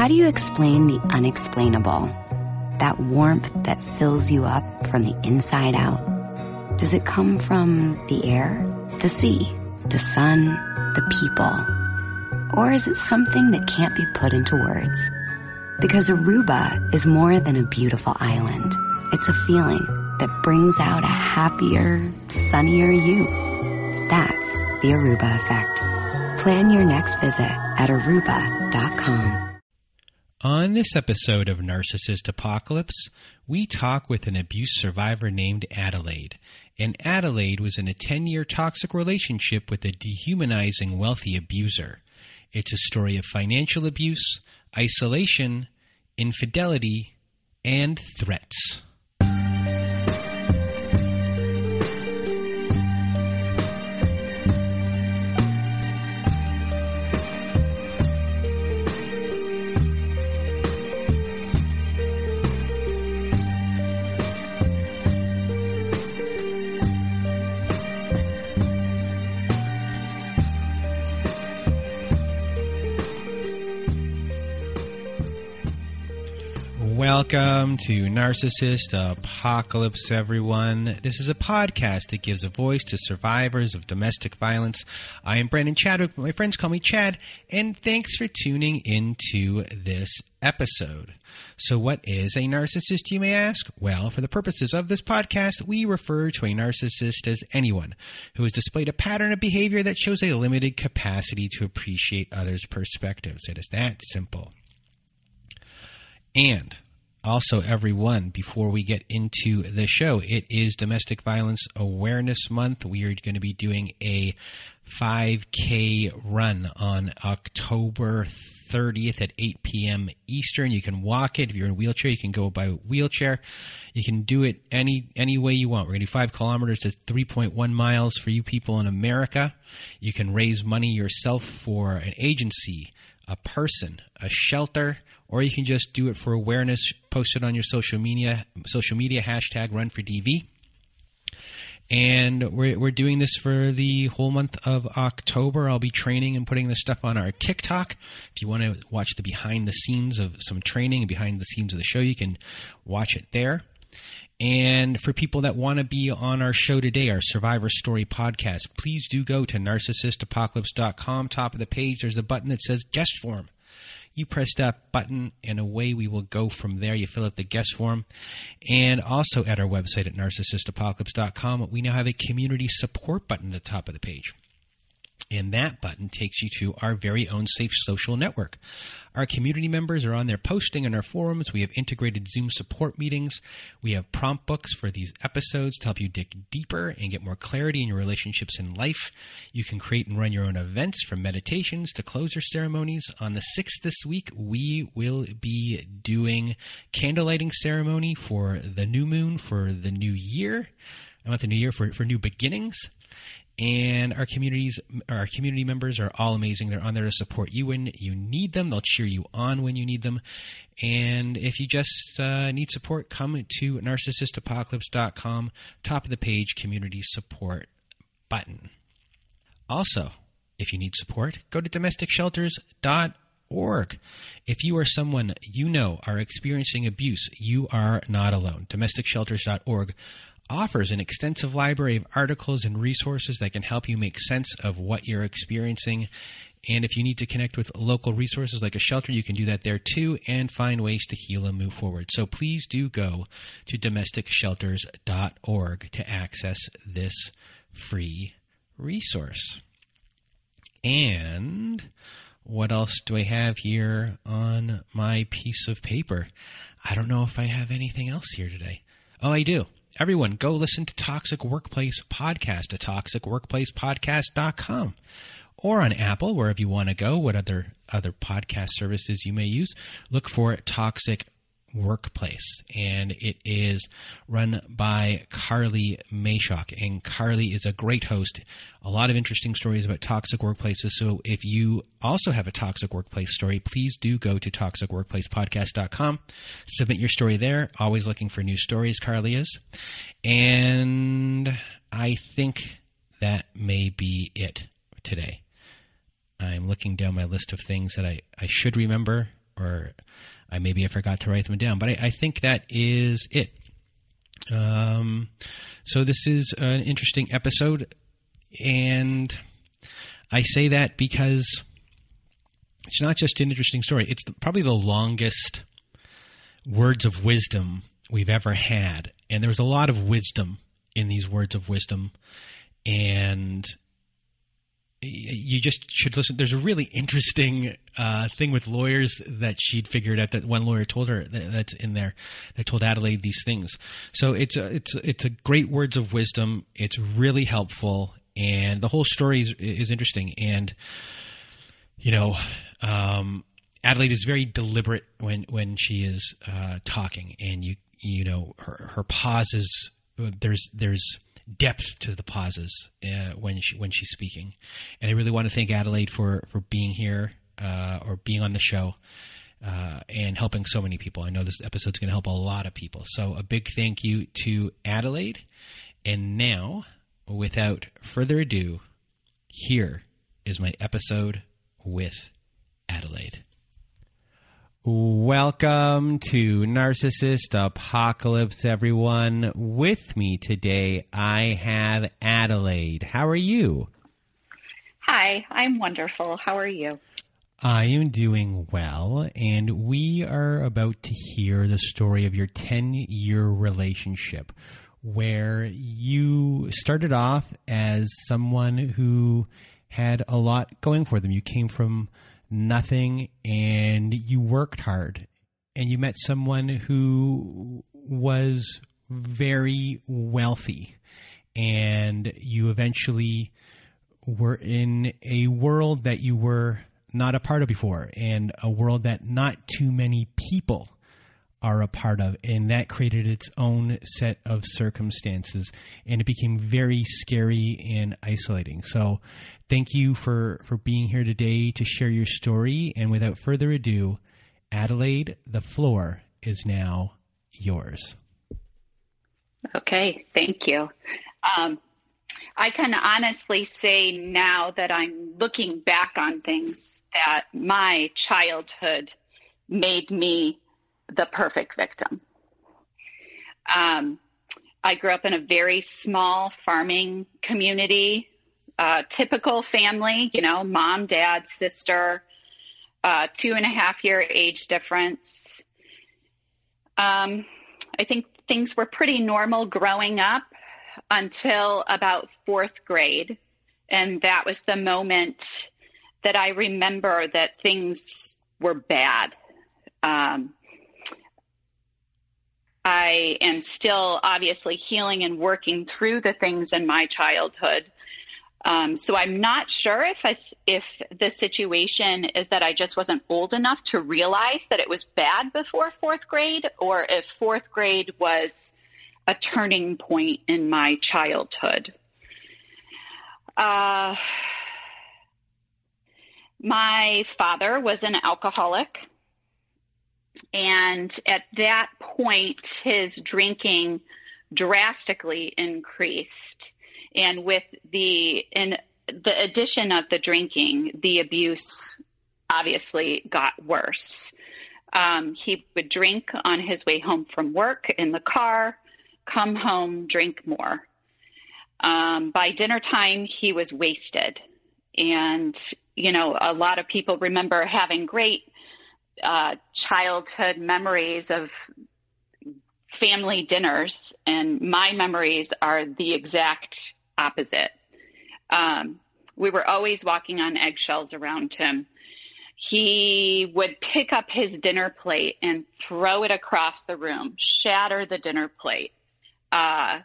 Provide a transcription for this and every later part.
How do you explain the unexplainable? That warmth that fills you up from the inside out? Does it come from the air, the sea, the sun, the people? Or is it something that can't be put into words? Because Aruba is more than a beautiful island. It's a feeling that brings out a happier, sunnier you. That's the Aruba effect. Plan your next visit at aruba.com. On this episode of Narcissist Apocalypse, we talk with an abuse survivor named Adelaide. And Adelaide was in a 10 year toxic relationship with a dehumanizing wealthy abuser. It's a story of financial abuse, isolation, infidelity, and threats. Welcome to Narcissist Apocalypse, everyone. This is a podcast that gives a voice to survivors of domestic violence. I am Brandon Chadwick, but my friends call me Chad, and thanks for tuning into this episode. So, what is a narcissist, you may ask? Well, for the purposes of this podcast, we refer to a narcissist as anyone who has displayed a pattern of behavior that shows a limited capacity to appreciate others' perspectives. It is that simple. And also everyone before we get into the show it is domestic violence awareness month. We are going to be doing a 5k run on october 30th at 8 p.m eastern. You can walk it. If you're in a wheelchair you can go by wheelchair. You can do it any any way you want. We're going to do 5 kilometers to 3.1 miles for you people in america. You can raise money yourself for an agency a person a shelter or you can just do it for awareness. Post it on your social media social media hashtag Run for DV. And we're, we're doing this for the whole month of October. I'll be training and putting this stuff on our TikTok. If you want to watch the behind the scenes of some training and behind the scenes of the show, you can watch it there. And for people that want to be on our show today, our Survivor Story podcast, please do go to narcissistapocalypse.com. Top of the page, there's a button that says guest form. You press that button, and away we will go from there. You fill out the guest form. And also at our website at narcissistapocalypse.com, we now have a community support button at the top of the page. And that button takes you to our very own Safe Social Network. Our community members are on there posting in our forums. We have integrated Zoom support meetings. We have prompt books for these episodes to help you dig deeper and get more clarity in your relationships in life. You can create and run your own events from meditations to closure ceremonies. On the 6th this week, we will be doing candlelighting ceremony for the new moon for the new year. I want the new year for, for new beginnings and our communities our community members are all amazing. They're on there to support you when you need them. They'll cheer you on when you need them. And if you just uh, need support come to narcissistapocalypse.com top of the page community support button. Also if you need support go to domesticshelters.org if you or someone you know are experiencing abuse you are not alone. Domesticshelters.org offers an extensive library of articles and resources that can help you make sense of what you're experiencing. And if you need to connect with local resources like a shelter, you can do that there too and find ways to heal and move forward. So please do go to domesticshelters.org to access this free resource. And what else do I have here on my piece of paper? I don't know if I have anything else here today. Oh, I do everyone go listen to Toxic Workplace Podcast at toxicworkplacepodcast.com or on Apple, wherever you want to go, what other other podcast services you may use. Look for Toxic Workplace, and it is run by Carly Mayshock. And Carly is a great host. A lot of interesting stories about toxic workplaces. So if you also have a toxic workplace story, please do go to toxicworkplacepodcast.com. Submit your story there. Always looking for new stories, Carly is. And I think that may be it today. I'm looking down my list of things that I, I should remember or I maybe I forgot to write them down, but I, I think that is it. Um, so this is an interesting episode, and I say that because it's not just an interesting story; it's probably the longest words of wisdom we've ever had, and there's a lot of wisdom in these words of wisdom, and you just should listen. There's a really interesting uh, thing with lawyers that she'd figured out that one lawyer told her that, that's in there that told Adelaide these things. So it's a, it's it's a great words of wisdom. It's really helpful, and the whole story is, is interesting. And you know, um, Adelaide is very deliberate when when she is uh, talking, and you you know her her pauses. There's there's depth to the pauses uh, when she when she's speaking. And I really want to thank Adelaide for for being here uh, or being on the show uh, and helping so many people. I know this episode's going to help a lot of people. So a big thank you to Adelaide. And now, without further ado, here is my episode with Adelaide. Welcome to Narcissist Apocalypse, everyone. With me today, I have Adelaide. How are you? Hi, I'm wonderful. How are you? I am doing well, and we are about to hear the story of your 10 year relationship where you started off as someone who had a lot going for them. You came from nothing and you worked hard and you met someone who was very wealthy and you eventually were in a world that you were not a part of before and a world that not too many people are a part of and that created its own set of circumstances and it became very scary and isolating. So thank you for for being here today to share your story and without further ado adelaide the floor is now yours. Okay thank you. Um, i can honestly say now that i'm looking back on things that my childhood made me the perfect victim. Um, I grew up in a very small farming community, uh, typical family, you know, mom, dad, sister, uh, two and a half year age difference. Um, I think things were pretty normal growing up until about fourth grade. And that was the moment that I remember that things were bad. Um, I am still obviously healing and working through the things in my childhood. Um, so I'm not sure if I, if the situation is that I just wasn't old enough to realize that it was bad before fourth grade, or if fourth grade was a turning point in my childhood. Uh, my father was an alcoholic. And at that point, his drinking drastically increased. And with the in the addition of the drinking, the abuse obviously got worse. Um, he would drink on his way home from work in the car, come home, drink more. Um, by dinner time, he was wasted. And, you know, a lot of people remember having great uh, childhood memories of family dinners, and my memories are the exact opposite. Um, we were always walking on eggshells around him. He would pick up his dinner plate and throw it across the room, shatter the dinner plate, uh,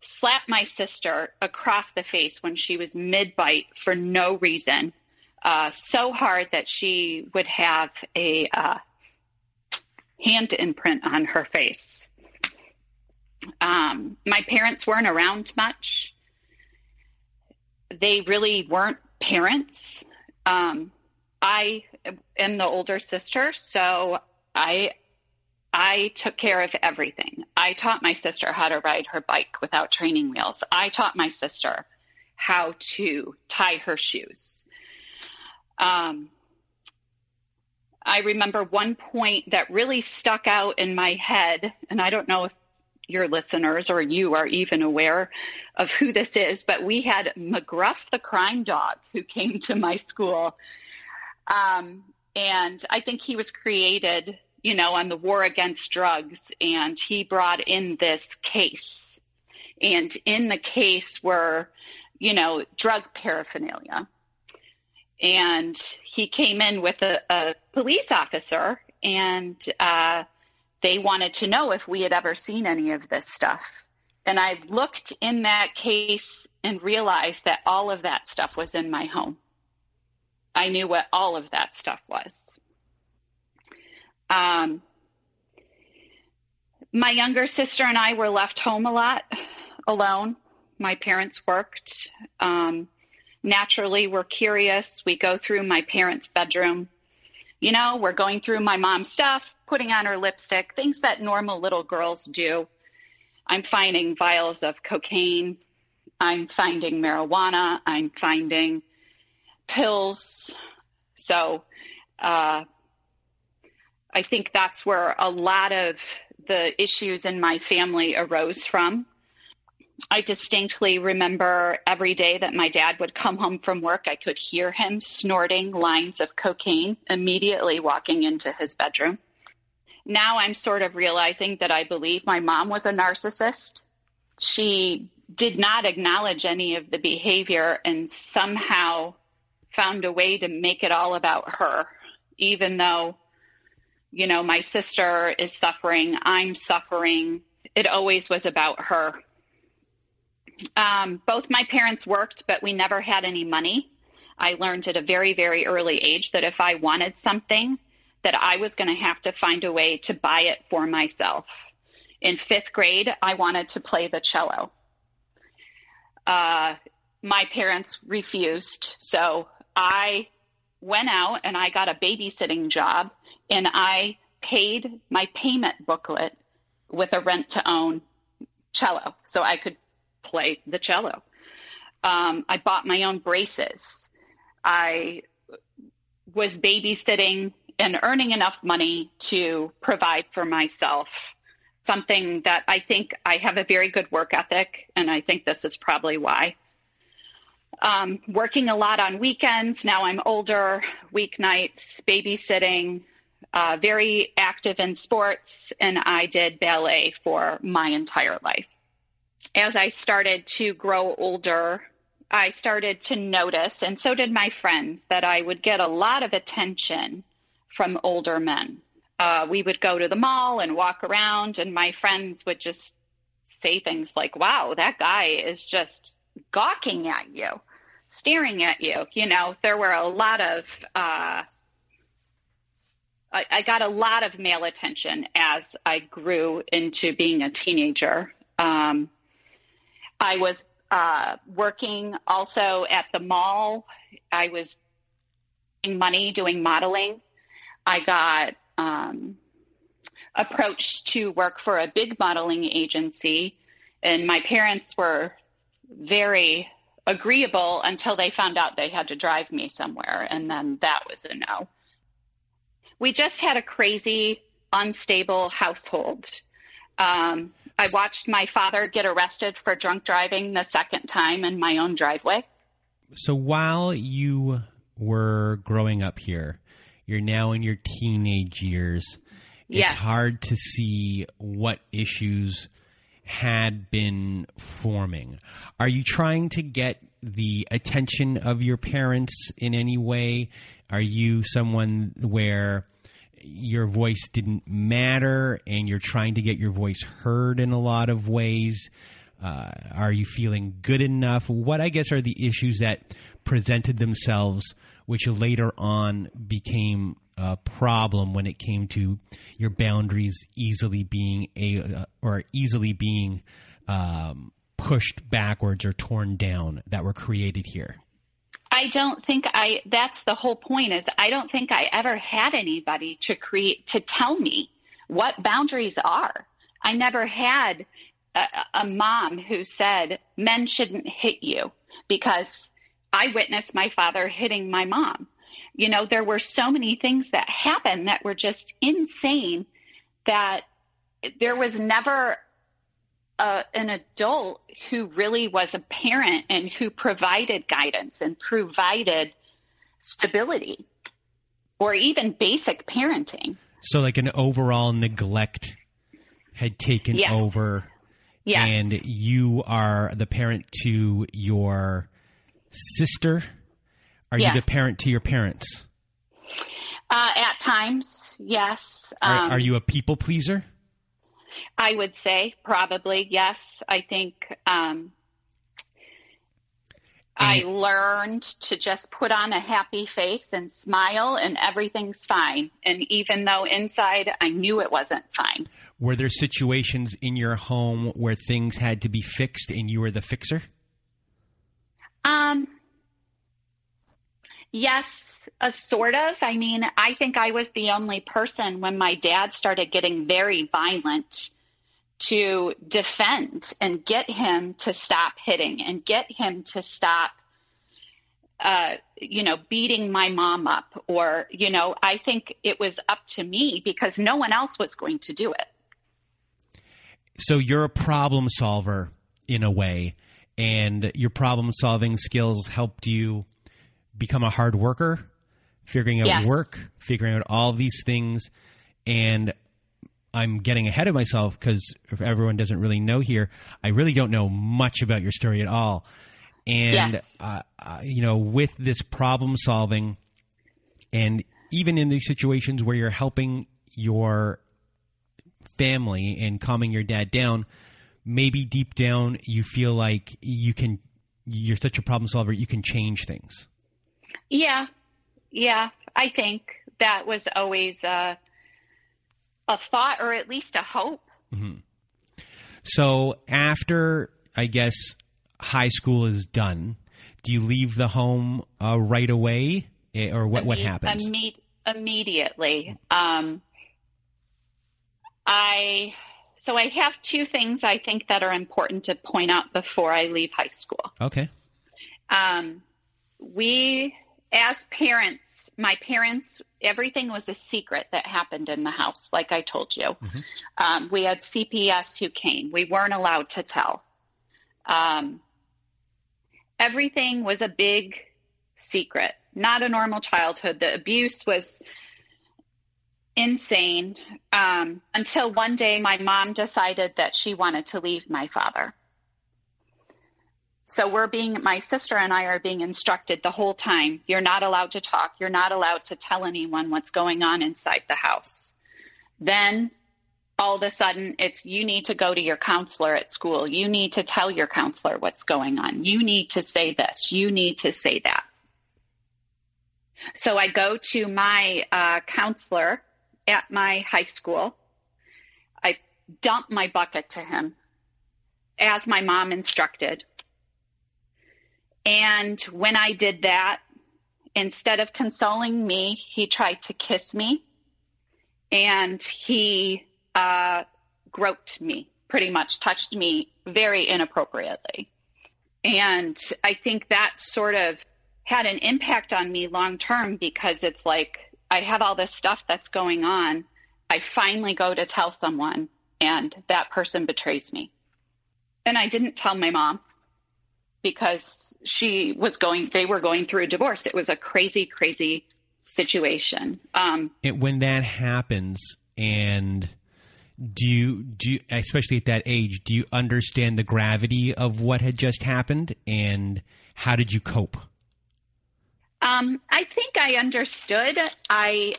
slap my sister across the face when she was mid bite for no reason, uh, so hard that she would have a uh, hand imprint on her face. Um, my parents weren't around much. They really weren't parents. Um, I am the older sister, so I I took care of everything. I taught my sister how to ride her bike without training wheels. I taught my sister how to tie her shoes. Um, I remember one point that really stuck out in my head, and I don't know if your listeners or you are even aware of who this is, but we had McGruff the crime dog who came to my school. Um, and I think he was created, you know, on the war against drugs, and he brought in this case. And in the case were, you know, drug paraphernalia. And he came in with a, a police officer, and uh, they wanted to know if we had ever seen any of this stuff. And I looked in that case and realized that all of that stuff was in my home. I knew what all of that stuff was. Um, my younger sister and I were left home a lot alone. My parents worked. Um, naturally, we're curious. We go through my parents' bedroom. You know, we're going through my mom's stuff, putting on her lipstick, things that normal little girls do. I'm finding vials of cocaine. I'm finding marijuana. I'm finding pills. So uh, I think that's where a lot of the issues in my family arose from. I distinctly remember every day that my dad would come home from work, I could hear him snorting lines of cocaine immediately walking into his bedroom now I'm sort of realizing that I believe my mom was a narcissist. She did not acknowledge any of the behavior and somehow found a way to make it all about her, even though, you know, my sister is suffering, I'm suffering. It always was about her. Um, both my parents worked, but we never had any money. I learned at a very, very early age that if I wanted something, that I was going to have to find a way to buy it for myself. In fifth grade, I wanted to play the cello. Uh, my parents refused. So I went out and I got a babysitting job and I paid my payment booklet with a rent to own cello so I could play the cello. Um, I bought my own braces. I was babysitting and earning enough money to provide for myself something that I think I have a very good work ethic, and I think this is probably why. Um, working a lot on weekends. Now I'm older, weeknights, babysitting, uh, very active in sports, and I did ballet for my entire life. As I started to grow older, I started to notice, and so did my friends, that I would get a lot of attention from older men. Uh, we would go to the mall and walk around, and my friends would just say things like, Wow, that guy is just gawking at you, staring at you. You know, there were a lot of, uh, I, I got a lot of male attention as I grew into being a teenager. Um, I was uh, working also at the mall. I was making money doing modeling I got um, approached to work for a big modeling agency, and my parents were very agreeable until they found out they had to drive me somewhere, and then that was a no. We just had a crazy, unstable household. Um, I watched my father get arrested for drunk driving the second time in my own driveway. So while you were growing up here, you're now in your teenage years. Yes. It's hard to see what issues had been forming. Are you trying to get the attention of your parents in any way? Are you someone where your voice didn't matter and you're trying to get your voice heard in a lot of ways? Uh, are you feeling good enough? What I guess are the issues that presented themselves which later on became a problem when it came to your boundaries easily being a uh, or easily being um, pushed backwards or torn down that were created here. I don't think I that's the whole point is I don't think I ever had anybody to create to tell me what boundaries are. I never had a, a mom who said men shouldn't hit you because I witnessed my father hitting my mom. You know, there were so many things that happened that were just insane that there was never a, an adult who really was a parent and who provided guidance and provided stability or even basic parenting. So, like an overall neglect had taken Yeah. over, Yes. and you are the parent to your sister. Are you the parent to your parents? uh, at times, yes. Are, Um, are you a people pleaser? I would say probably yes. I think um, I learned to just put on a happy face and smile, and everything's fine. And even though inside I knew it wasn't fine. Were there situations in your home where things had to be fixed and you were the fixer? Um, yes, a sort of. I mean, I think I was the only person when my dad started getting very violent to defend and get him to stop hitting and get him to stop uh, you know, beating my mom up, or, you know, I think it was up to me because no one else was going to do it. So you're a problem solver in a way, and your problem solving skills helped you become a hard worker, figuring out Yes. work, figuring out all these things. And I'm getting ahead of myself because if everyone doesn't really know here, I really don't know much about your story at all. And, Yes. uh, uh, you know, with this problem solving, and even in these situations where you're helping your family and calming your dad down, maybe deep down you feel like you can, you're such a problem solver, you can change things. Yeah, yeah, I think that was always a, a thought or at least a hope. So after, I guess, high school is done, do you leave the home uh, right away, Eh, or what? What happens? imme- immediately. Um, I so I have two things I think that are important to point out before I leave high school. okay. Um, we, as parents, my parents, everything was a secret that happened in the house, like I told you. Mhm. Um, we had CPS who came. We weren't allowed to tell. Um, everything was a big secret, not a normal childhood. The abuse was insane um, until one day my mom decided that she wanted to leave my father. So we're being, my sister and I are being instructed the whole time you're not allowed to talk. You're not allowed to tell anyone what's going on inside the house. Then all of a sudden it's you need to go to your counselor at school. You need to tell your counselor what's going on. You need to say this. You need to say that. So I go to my uh, counselor at my high school. I dump my bucket to him as my mom instructed. And when I did that, instead of consoling me, he tried to kiss me and he uh, groped me, pretty much touched me very inappropriately. And I think that sort of had an impact on me long term because it's like I have all this stuff that's going on. I finally go to tell someone, and that person betrays me. And I didn't tell my mom because she was going, they were going through a divorce. It was a crazy, crazy situation. Um, And when that happens, and do you do you, especially at that age, do you understand the gravity of what had just happened, and how did you cope? Um, I think I understood. I,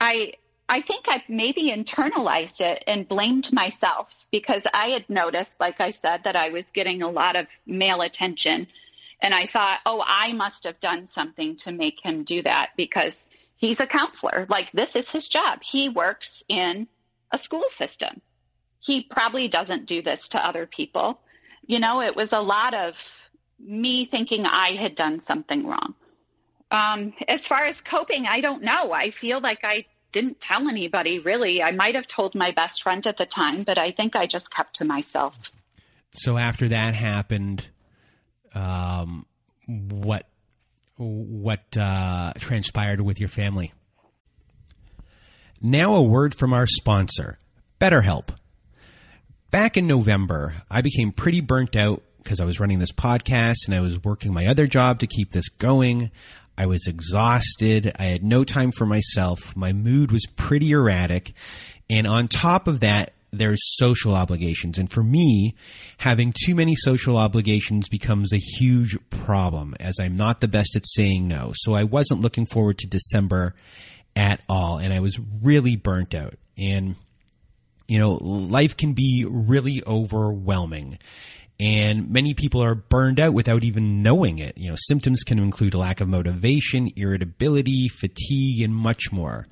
I, I think I maybe internalized it and blamed myself because I had noticed, like I said, that I was getting a lot of male attention, and I thought, oh, I must have done something to make him do that because he's a counselor. Like this is his job. He works in a school system. He probably doesn't do this to other people. You know, it was a lot of me thinking I had done something wrong. Um, as far as coping, I don't know. I feel like I didn't tell anybody really. I might have told my best friend at the time, but I think I just kept to myself. So after that happened, um, what what uh, transpired with your family. Now, a word from our sponsor, BetterHelp. Back in November, I became pretty burnt out because I was running this podcast and I was working my other job to keep this going. I was exhausted. I had no time for myself. My mood was pretty erratic. And on top of that, there's social obligations. And for me, having too many social obligations becomes a huge problem as I'm not the best at saying no. So I wasn't looking forward to December at all. And I was really burnt out. And, you know, life can be really overwhelming. And many people are burned out without even knowing it. You know, symptoms can include lack of motivation, irritability, fatigue, and much more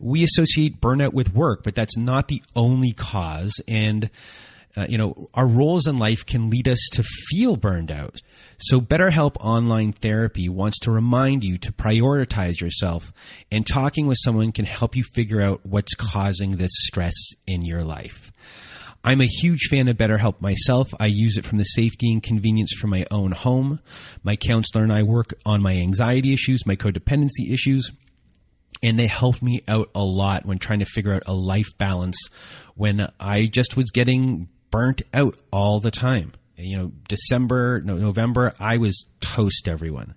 we associate burnout with work, but that's not the only cause. And uh, you know, our roles in life can lead us to feel burned out. So BetterHelp Online Therapy wants to remind you to prioritize yourself and talking with someone can help you figure out what's causing this stress in your life. I'm a huge fan of BetterHelp myself. I use it from the safety and convenience from my own home. My counselor and I work on my anxiety issues, my codependency issues, and they helped me out a lot when trying to figure out a life balance when I just was getting burnt out all the time. You know, December, no, November, I was toast everyone.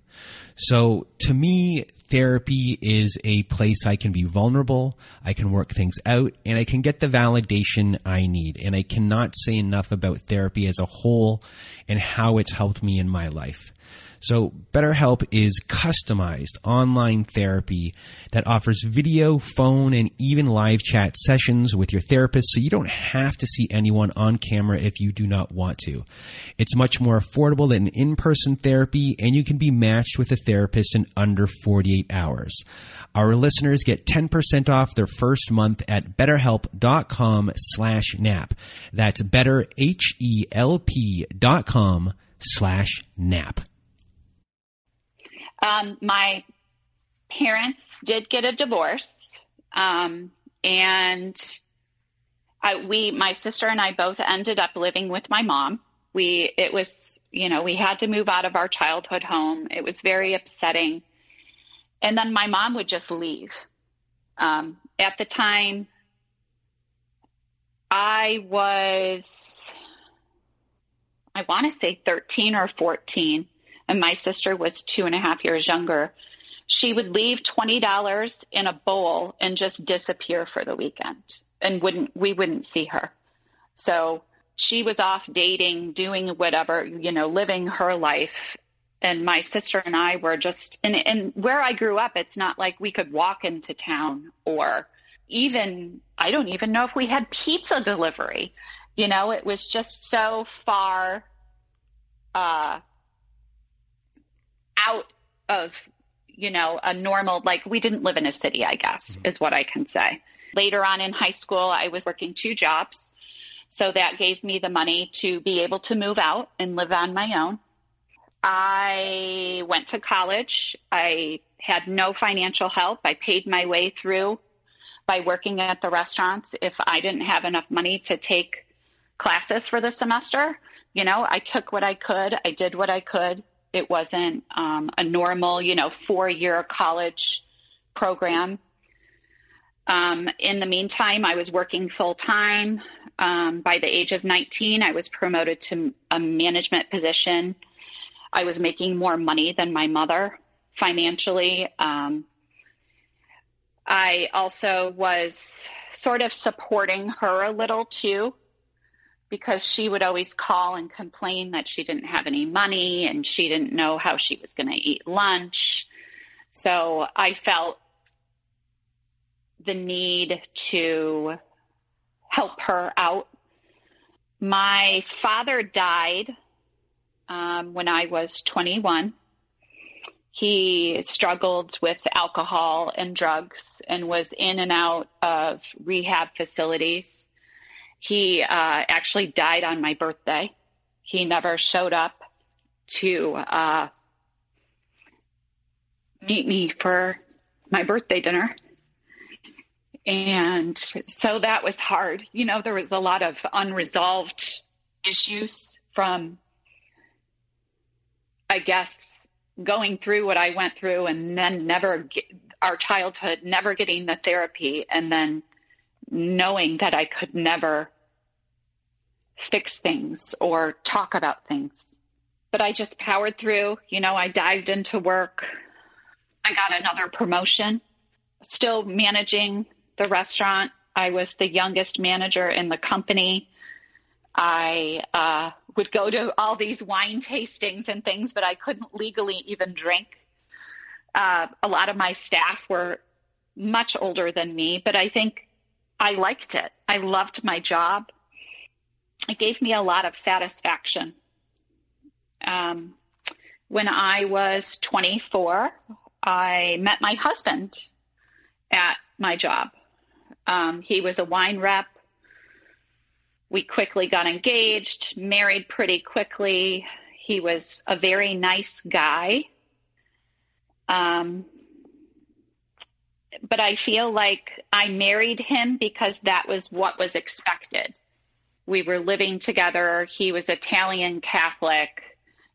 So to me, therapy is a place I can be vulnerable, I can work things out, and I can get the validation I need. And I cannot say enough about therapy as a whole and how it's helped me in my life. So BetterHelp is customized online therapy that offers video, phone, and even live chat sessions with your therapist so you don't have to see anyone on camera if you do not want to. It's much more affordable than in-person therapy and you can be matched with a therapist in under 48 hours. Our listeners get 10% off their first month at betterhelp.com slash nap. That's better, H-E-L-P dot com slash nap. Um, my parents did get a divorce, um, and I, we, my sister and I, both ended up living with my mom. We, it was, you know, we had to move out of our childhood home. It was very upsetting, and then my mom would just leave. Um, at the time, I was, I want to say 13 or 14 and my sister was two and a half years younger, she would leave $20 in a bowl and just disappear for the weekend and wouldn't, we wouldn't see her. So she was off dating, doing whatever, you know, living her life. And my sister and I were just, and, and where I grew up, it's not like we could walk into town or even, I don't even know if we had pizza delivery. You know, it was just so far uh, out of you know a normal like we didn't live in a city i guess mm-hmm. is what i can say. Later on in high school i was working two jobs. So that gave me the money to be able to move out and live on my own. I went to college. I had no financial help. I paid my way through by working at the restaurants. If i didn't have enough money to take classes for the semester you know i took what i could. I did what i could it wasn't um, a normal, you know, four year college program. Um, in the meantime, I was working full time. Um, by the age of 19, I was promoted to a management position. I was making more money than my mother financially. Um, I also was sort of supporting her a little too because she would always call and complain that she didn't have any money and she didn't know how she was going to eat lunch. So I felt the need to help her out. My father died um, when I was 21. He struggled with alcohol and drugs and was in and out of rehab facilities he uh, actually died on my birthday. He never showed up to uh, meet me for my birthday dinner. And so that was hard. You know, there was a lot of unresolved issues from, I guess, going through what I went through and then never get, our childhood, never getting the therapy, and then knowing that I could never fix things or talk about things. But I just powered through. You know, I dived into work. I got another promotion, still managing the restaurant. I was the youngest manager in the company. I uh, would go to all these wine tastings and things, but I couldn't legally even drink. Uh, a lot of my staff were much older than me, but I think I liked it. I loved my job. It gave me a lot of satisfaction. Um, when I was 24, I met my husband at my job. Um, he was a wine rep we quickly got engaged, married pretty quickly. He was a very nice guy. Um, but I feel like I married him because that was what was expected. We were living together. He was Italian Catholic.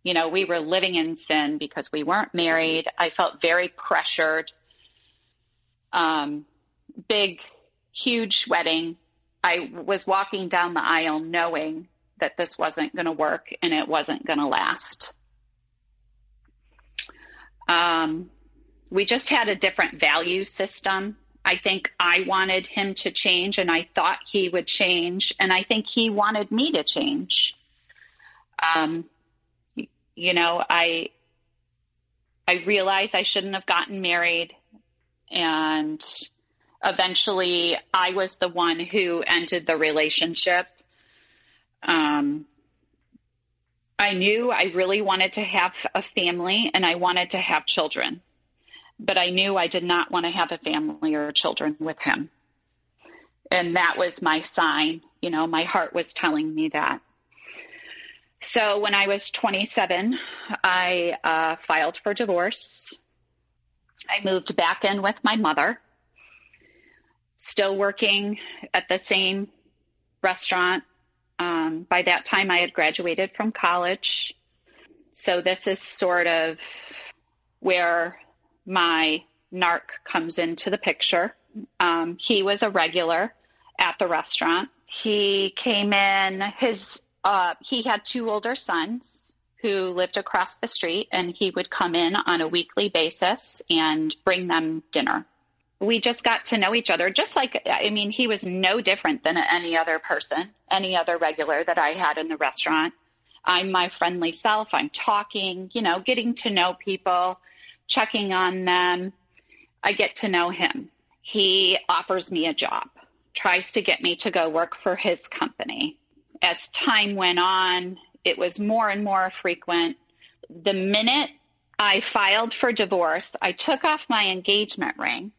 You know, we were living in sin because we weren't married. I felt very pressured. Um, big, huge wedding I was walking down the aisle knowing that this wasn't going to work and it wasn't going to last. Um, we just had a different value system. I think I wanted him to change and I thought he would change. And I think he wanted me to change. Um, you know, I, I realized I shouldn't have gotten married and eventually I was the one who ended the relationship. Um, I knew I really wanted to have a family and I wanted to have children, but I knew I did not want to have a family or children with him. And that was my sign. You know, my heart was telling me that. So when I was 27, I uh, filed for divorce. I moved back in with my mother still working at the same restaurant. Um, by that time, I had graduated from college. So, this is sort of where my narc comes into the picture. Um, he was a regular at the restaurant. He came in, his, uh, he had two older sons who lived across the street, and he would come in on a weekly basis and bring them dinner we just got to know each other just like i mean he was no different than any other person any other regular that i had in the restaurant i'm my friendly self i'm talking you know getting to know people checking on them. I get to know him. He offers me a job tries to get me to go work for his company. As time went on it was more and more frequent. The minute i filed for divorce i took off my engagement ring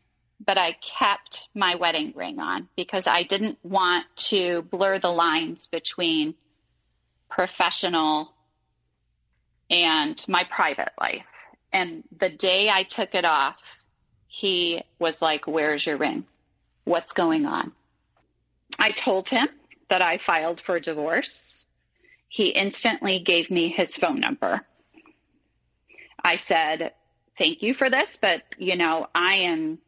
but I kept my wedding ring on because I didn't want to blur the lines between professional and my private life. And the day I took it off, he was like, Where's your ring? What's going on? I told him that I filed for divorce. He instantly gave me his phone number. I said, Thank you for this, but you know, I am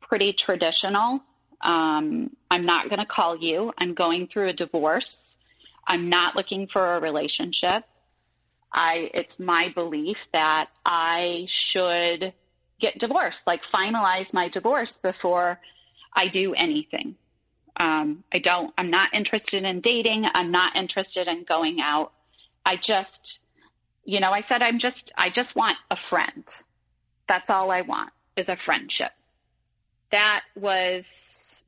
pretty traditional. Um, I'm not going to call you. I'm going through a divorce. I'm not looking for a relationship. I, it's my belief that I should get divorced, like finalize my divorce before I do anything. Um, I don't, I'm not interested in dating. I'm not interested in going out. I just, you know, I said, I'm just, I just want a friend. That's all I want is a friendship that was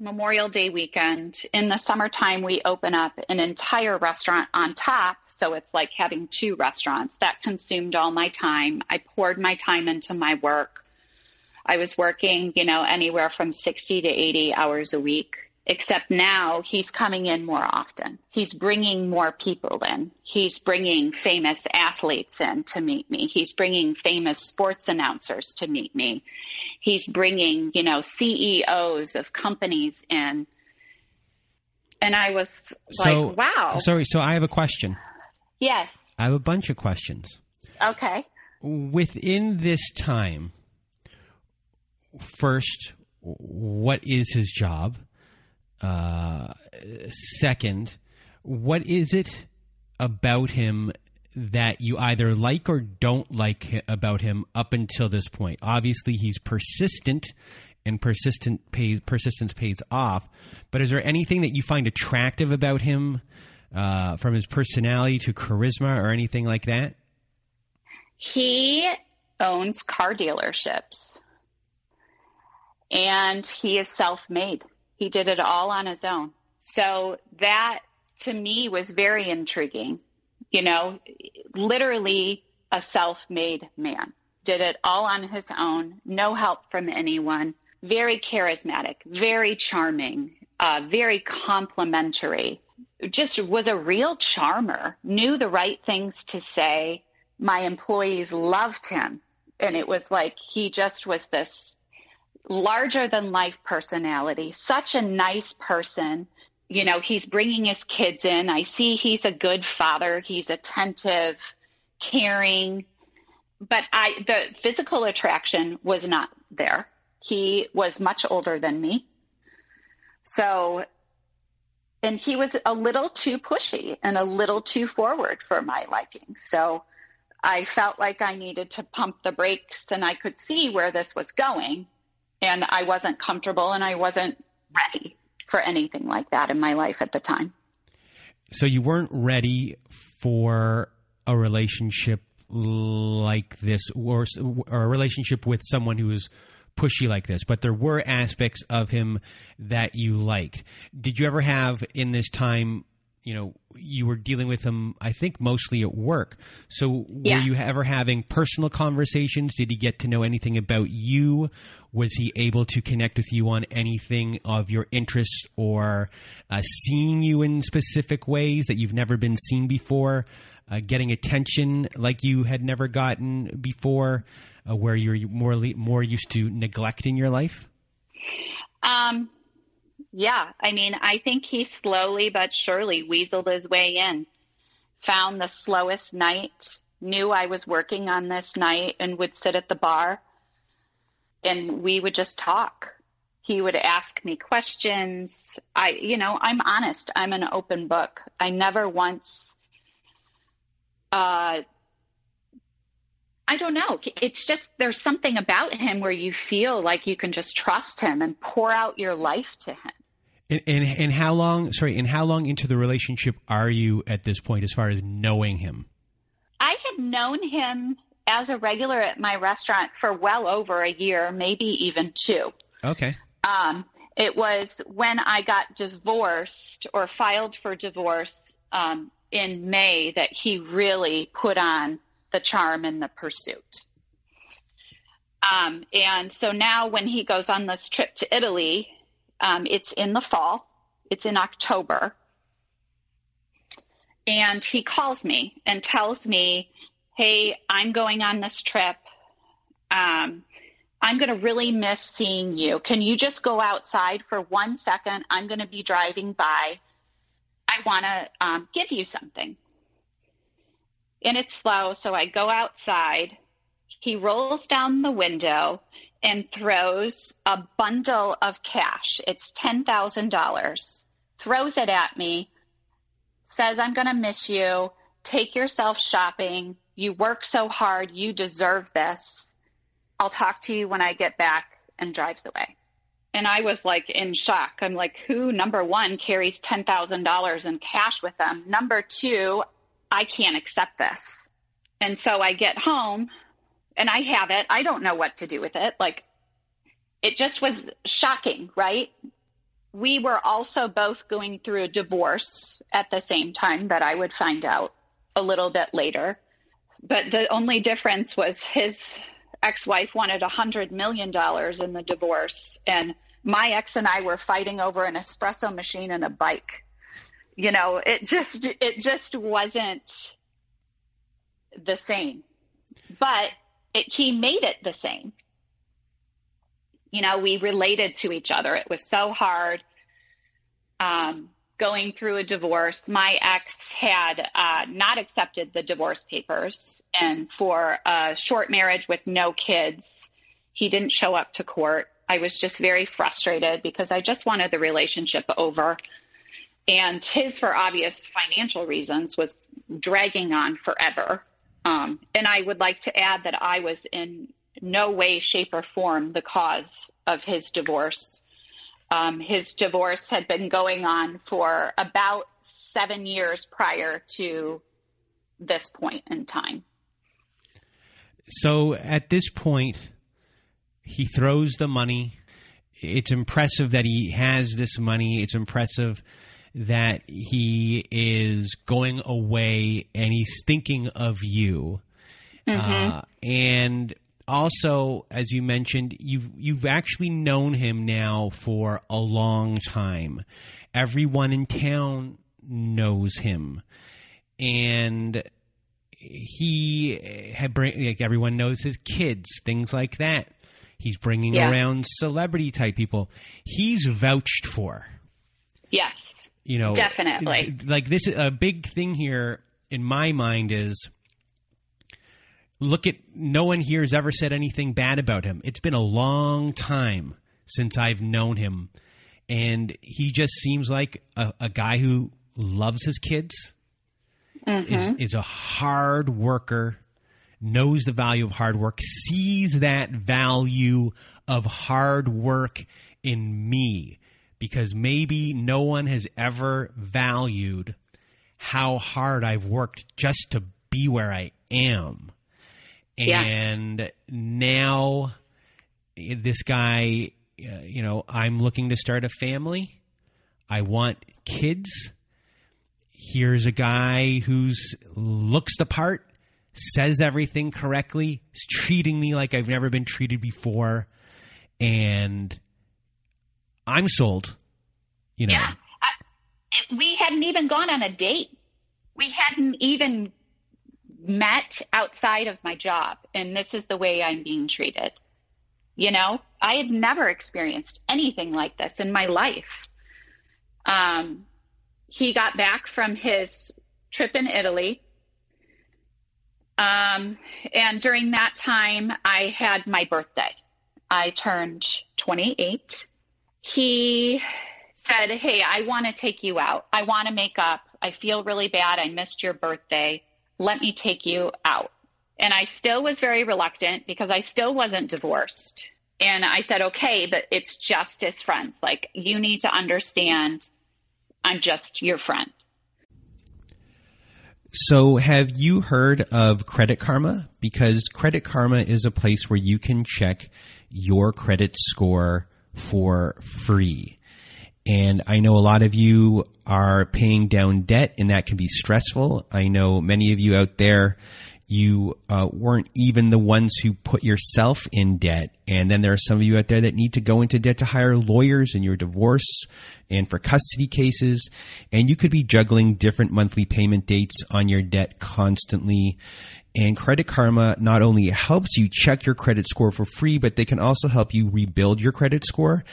Memorial Day weekend. In the summertime, we open up an entire restaurant on top. So it's like having two restaurants. That consumed all my time. I poured my time into my work. I was working, you know, anywhere from 60 to 80 hours a week except now he's coming in more often. He's bringing more people in. He's bringing famous athletes in to meet me. He's bringing famous sports announcers to meet me. He's bringing, you know, CEOs of companies in. And I was so, like, wow. Sorry, so I have a question. Yes. I have a bunch of questions. Okay. within this time, first, what is his job? Uh, second, what is it about him that you either like or don't like about him up until this point? Obviously, he's persistent and persistent pays persistence pays off. But is there anything that you find attractive about him, uh, from his personality to charisma or anything like that? He owns car dealerships, and he is self-made. He did it all on his own. So that to me was very intriguing. You know, literally a self-made man did it all on his own, no help from anyone very charismatic, very charming, uh, very complimentary, just was a real charmer, knew the right things to say. My employees loved him. And it was like he just was this larger than life personality, such a nice person. You know, he's bringing his kids in. I see he's a good father. He's attentive, caring. But I, the physical attraction was not there. He was much older than me. So, and he was a little too pushy and a little too forward for my liking. So I felt like I needed to pump the brakes and I could see where this was going. And I wasn't comfortable and I wasn't ready for anything like that in my life at the time. So you weren't ready for a relationship like this or, or a relationship with someone who is pushy like this, but there were aspects of him that you liked. Did you ever have in this time, you know, you were dealing with him, I think mostly at work. So yes. were you ever having personal conversations? Did he get to know anything about you? Was he able to connect with you on anything of your interests or uh, seeing you in specific ways that you've never been seen before? Uh, getting attention like you had never gotten before uh, where you're more more used to neglect in your life? Um, yeah, I mean, I think he slowly but surely weaseled his way in. Found the slowest night, knew I was working on this night, and would sit at the bar, and we would just talk. He would ask me questions. I, you know, I'm honest. I'm an open book. I never once uh, I don't know. It's just there's something about him where you feel like you can just trust him and pour out your life to him. And, and, and how long? Sorry, and how long into the relationship are you at this point, as far as knowing him? I had known him as a regular at my restaurant for well over a year, maybe even two. Okay. Um, it was when I got divorced or filed for divorce um, in May that he really put on the charm and the pursuit. Um, and so now when he goes on this trip to Italy, um, it's in the fall, it's in October. And he calls me and tells me, Hey, I'm going on this trip. Um, I'm going to really miss seeing you. Can you just go outside for one second? I'm going to be driving by. I want to um, give you something and it's slow. So I go outside. He rolls down the window and throws a bundle of cash. It's $10,000. Throws it at me, says, I'm going to miss you. Take yourself shopping. You work so hard. You deserve this. I'll talk to you when I get back and drives away. And I was like in shock. I'm like, who, number one, carries $10,000 in cash with them? Number two, I can't accept this. And so I get home and I have it. I don't know what to do with it. Like it just was shocking, right? We were also both going through a divorce at the same time that I would find out a little bit later. But the only difference was his ex wife wanted a $100 million in the divorce. And my ex and I were fighting over an espresso machine and a bike you know it just it just wasn't the same but it, he made it the same you know we related to each other it was so hard um, going through a divorce. My ex had uh, not accepted the divorce papers, and for a short marriage with no kids, he didn't show up to court. I was just very frustrated because I just wanted the relationship over. And his, for obvious financial reasons, was dragging on forever. Um, and I would like to add that I was in no way, shape, or form the cause of his divorce. Um, his divorce had been going on for about seven years prior to this point in time. So at this point, he throws the money. It's impressive that he has this money. It's impressive that he is going away and he's thinking of you. Mm-hmm. Uh, and also, as you mentioned, you've you've actually known him now for a long time. Everyone in town knows him, and he had bring like everyone knows his kids, things like that. He's bringing yeah. around celebrity type people. He's vouched for. Yes. You know, definitely. Like this, is a big thing here in my mind is look at no one here has ever said anything bad about him. It's been a long time since I've known him, and he just seems like a, a guy who loves his kids. Mm-hmm. Is is a hard worker, knows the value of hard work, sees that value of hard work in me because maybe no one has ever valued how hard I've worked just to be where I am. And yes. now this guy, uh, you know, I'm looking to start a family. I want kids. Here's a guy who's looks the part, says everything correctly, is treating me like I've never been treated before, and I'm sold. You know, yeah. I, we hadn't even gone on a date. We hadn't even met outside of my job and this is the way I'm being treated. You know, I had never experienced anything like this in my life. Um, he got back from his trip in Italy. Um, and during that time, I had my birthday. I turned 28. He said, Hey, I want to take you out. I want to make up. I feel really bad. I missed your birthday let me take you out. And I still was very reluctant because I still wasn't divorced. And I said, okay, but it's just as friends. Like, you need to understand I'm just your friend. So, have you heard of Credit Karma? Because Credit Karma is a place where you can check your credit score for free. And I know a lot of you are paying down debt, and that can be stressful. I know many of you out there, you uh, weren't even the ones who put yourself in debt. And then there are some of you out there that need to go into debt to hire lawyers in your divorce and for custody cases. And you could be juggling different monthly payment dates on your debt constantly. And Credit Karma not only helps you check your credit score for free, but they can also help you rebuild your credit score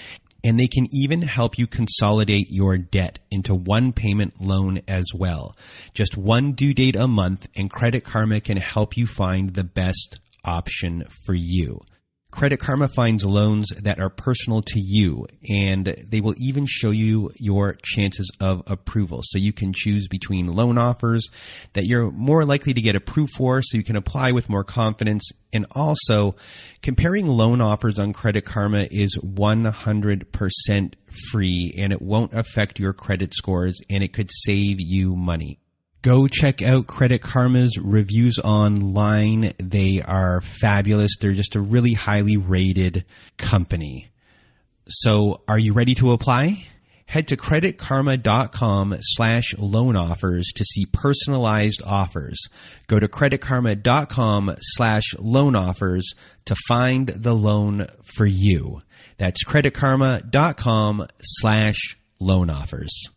and they can even help you consolidate your debt into one payment loan as well. Just one due date a month and Credit Karma can help you find the best option for you. Credit Karma finds loans that are personal to you and they will even show you your chances of approval. So you can choose between loan offers that you're more likely to get approved for so you can apply with more confidence. And also comparing loan offers on Credit Karma is 100% free and it won't affect your credit scores and it could save you money go check out Credit Karma's reviews online. They are fabulous. They're just a really highly rated company. So are you ready to apply? Head to creditkarma.com slash loan offers to see personalized offers. Go to creditkarma.com slash loan offers to find the loan for you. That's creditkarma.com slash loan offers.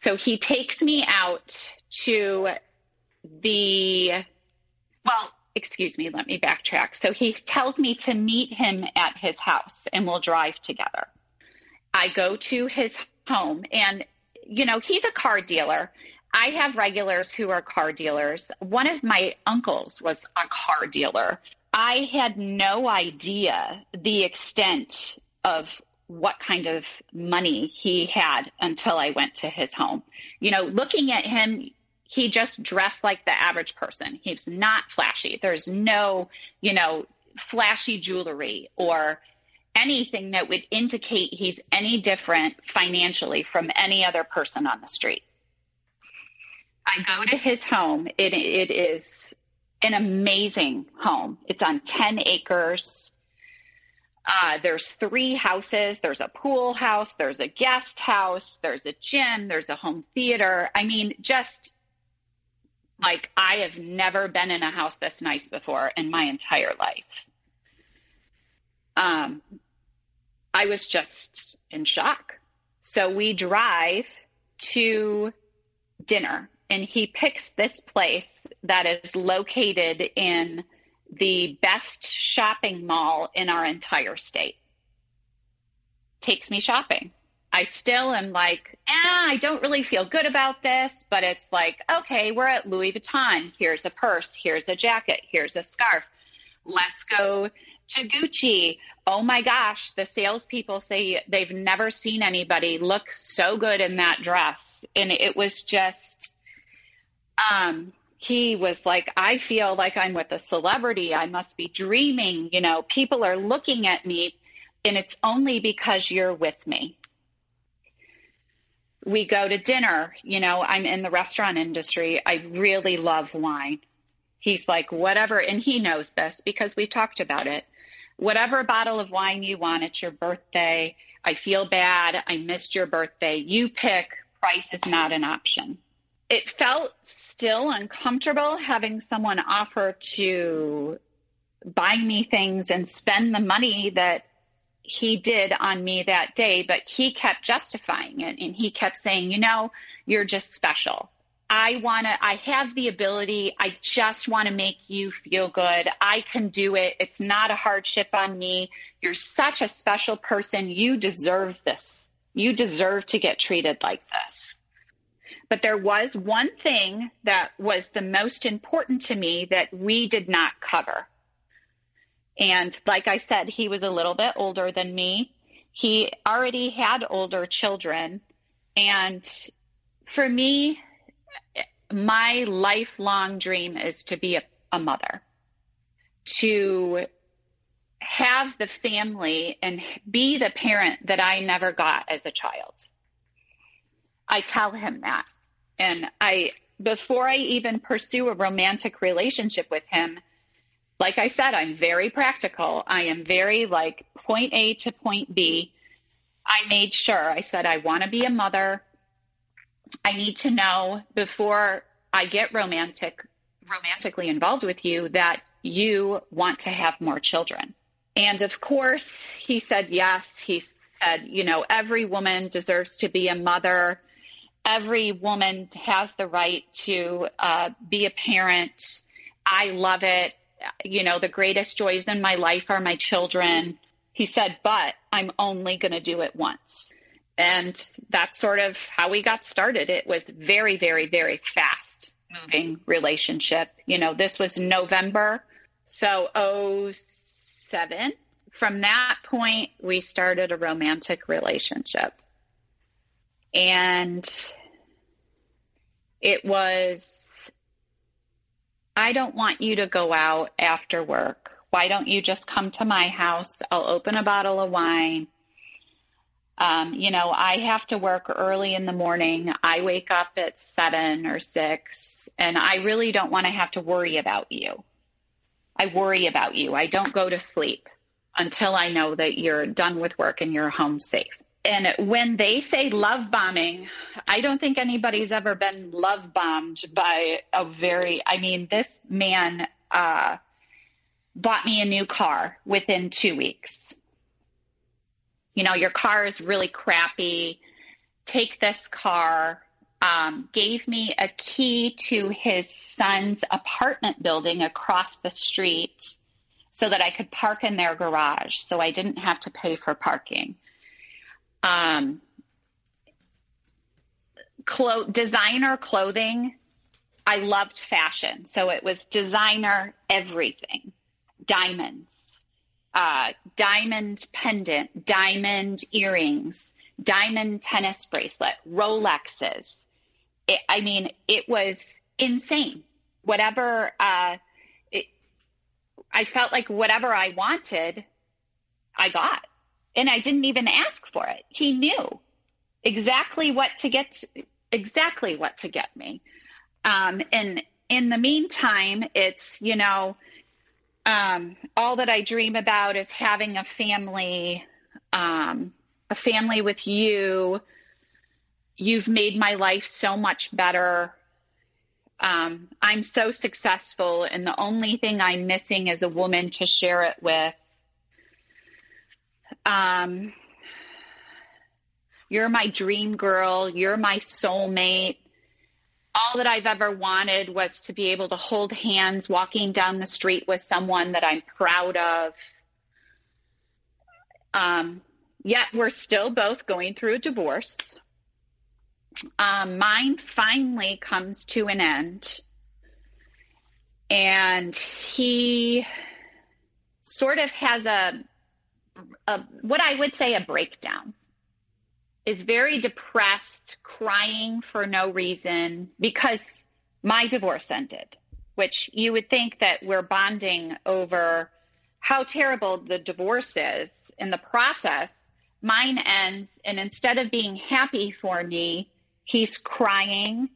So he takes me out to the, well, excuse me, let me backtrack. So he tells me to meet him at his house and we'll drive together. I go to his home and, you know, he's a car dealer. I have regulars who are car dealers. One of my uncles was a car dealer. I had no idea the extent of what kind of money he had until I went to his home. You know, looking at him, he just dressed like the average person. He's not flashy. There's no, you know, flashy jewelry or anything that would indicate he's any different financially from any other person on the street. I go to his home. It, it is an amazing home. It's on 10 acres. Uh, there's three houses. There's a pool house. There's a guest house. There's a gym. There's a home theater. I mean, just like I have never been in a house this nice before in my entire life. Um, I was just in shock. So we drive to dinner and he picks this place that is located in the best shopping mall in our entire state. Takes me shopping. I still am like, eh, I don't really feel good about this, but it's like, okay, we're at Louis Vuitton. Here's a purse. Here's a jacket. Here's a scarf. Let's go to Gucci. Oh my gosh, the salespeople say they've never seen anybody look so good in that dress. And it was just, um, he was like, I feel like I'm with a celebrity. I must be dreaming. You know, people are looking at me, and it's only because you're with me. We go to dinner. You know, I'm in the restaurant industry. I really love wine. He's like, whatever. And he knows this because we talked about it. Whatever bottle of wine you want, it's your birthday. I feel bad. I missed your birthday. You pick. Price is not an option it felt still uncomfortable having someone offer to buy me things and spend the money that he did on me that day, but he kept justifying it and he kept saying, you know, you're just special. I want to, I have the ability. I just want to make you feel good. I can do it. It's not a hardship on me. You're such a special person. You deserve this. You deserve to get treated like this. But there was one thing that was the most important to me that we did not cover. And like I said, he was a little bit older than me. He already had older children. And for me, my lifelong dream is to be a, a mother, to have the family and be the parent that I never got as a child. I tell him that. And I, before I even pursue a romantic relationship with him, like I said, I'm very practical. I am very like point A to point B. I made sure I said, I want to be a mother. I need to know before I get romantic, romantically involved with you that you want to have more children. And of course, he said yes. He said, you know, every woman deserves to be a mother every woman has the right to uh, be a parent. I love it. You know, the greatest joys in my life are my children. He said, but I'm only going to do it once. And that's sort of how we got started. It was very, very, very fast moving relationship. You know, this was November. So 07. From that point, we started a romantic relationship. And it was, I don't want you to go out after work. Why don't you just come to my house? I'll open a bottle of wine. Um, you know, I have to work early in the morning. I wake up at seven or six, and I really don't want to have to worry about you. I worry about you. I don't go to sleep until I know that you're done with work and you're home safe and when they say love bombing, I don't think anybody's ever been love bombed by a very, I mean, this man uh, bought me a new car within two weeks. You know, your car is really crappy. Take this car. Um, gave me a key to his son's apartment building across the street so that I could park in their garage so I didn't have to pay for parking um, clo- designer clothing. I loved fashion. So it was designer everything diamonds, uh, diamond pendant, diamond earrings, diamond tennis bracelet, Rolexes. It, I mean, it was insane. Whatever, uh, it, I felt like whatever I wanted, I got. And I didn't even ask for it. He knew exactly what to get, exactly what to get me. Um, and in the meantime, it's, you know, um, all that I dream about is having a family, um, a family with you. You've made my life so much better. Um, I'm so successful, and the only thing I'm missing is a woman to share it with. Um, you're my dream girl. You're my soulmate. All that I've ever wanted was to be able to hold hands walking down the street with someone that I'm proud of. Um, yet we're still both going through a divorce. Um, mine finally comes to an end. And he sort of has a, a what I would say a breakdown is very depressed, crying for no reason because my divorce ended, which you would think that we're bonding over how terrible the divorce is in the process. Mine ends, and instead of being happy for me, he's crying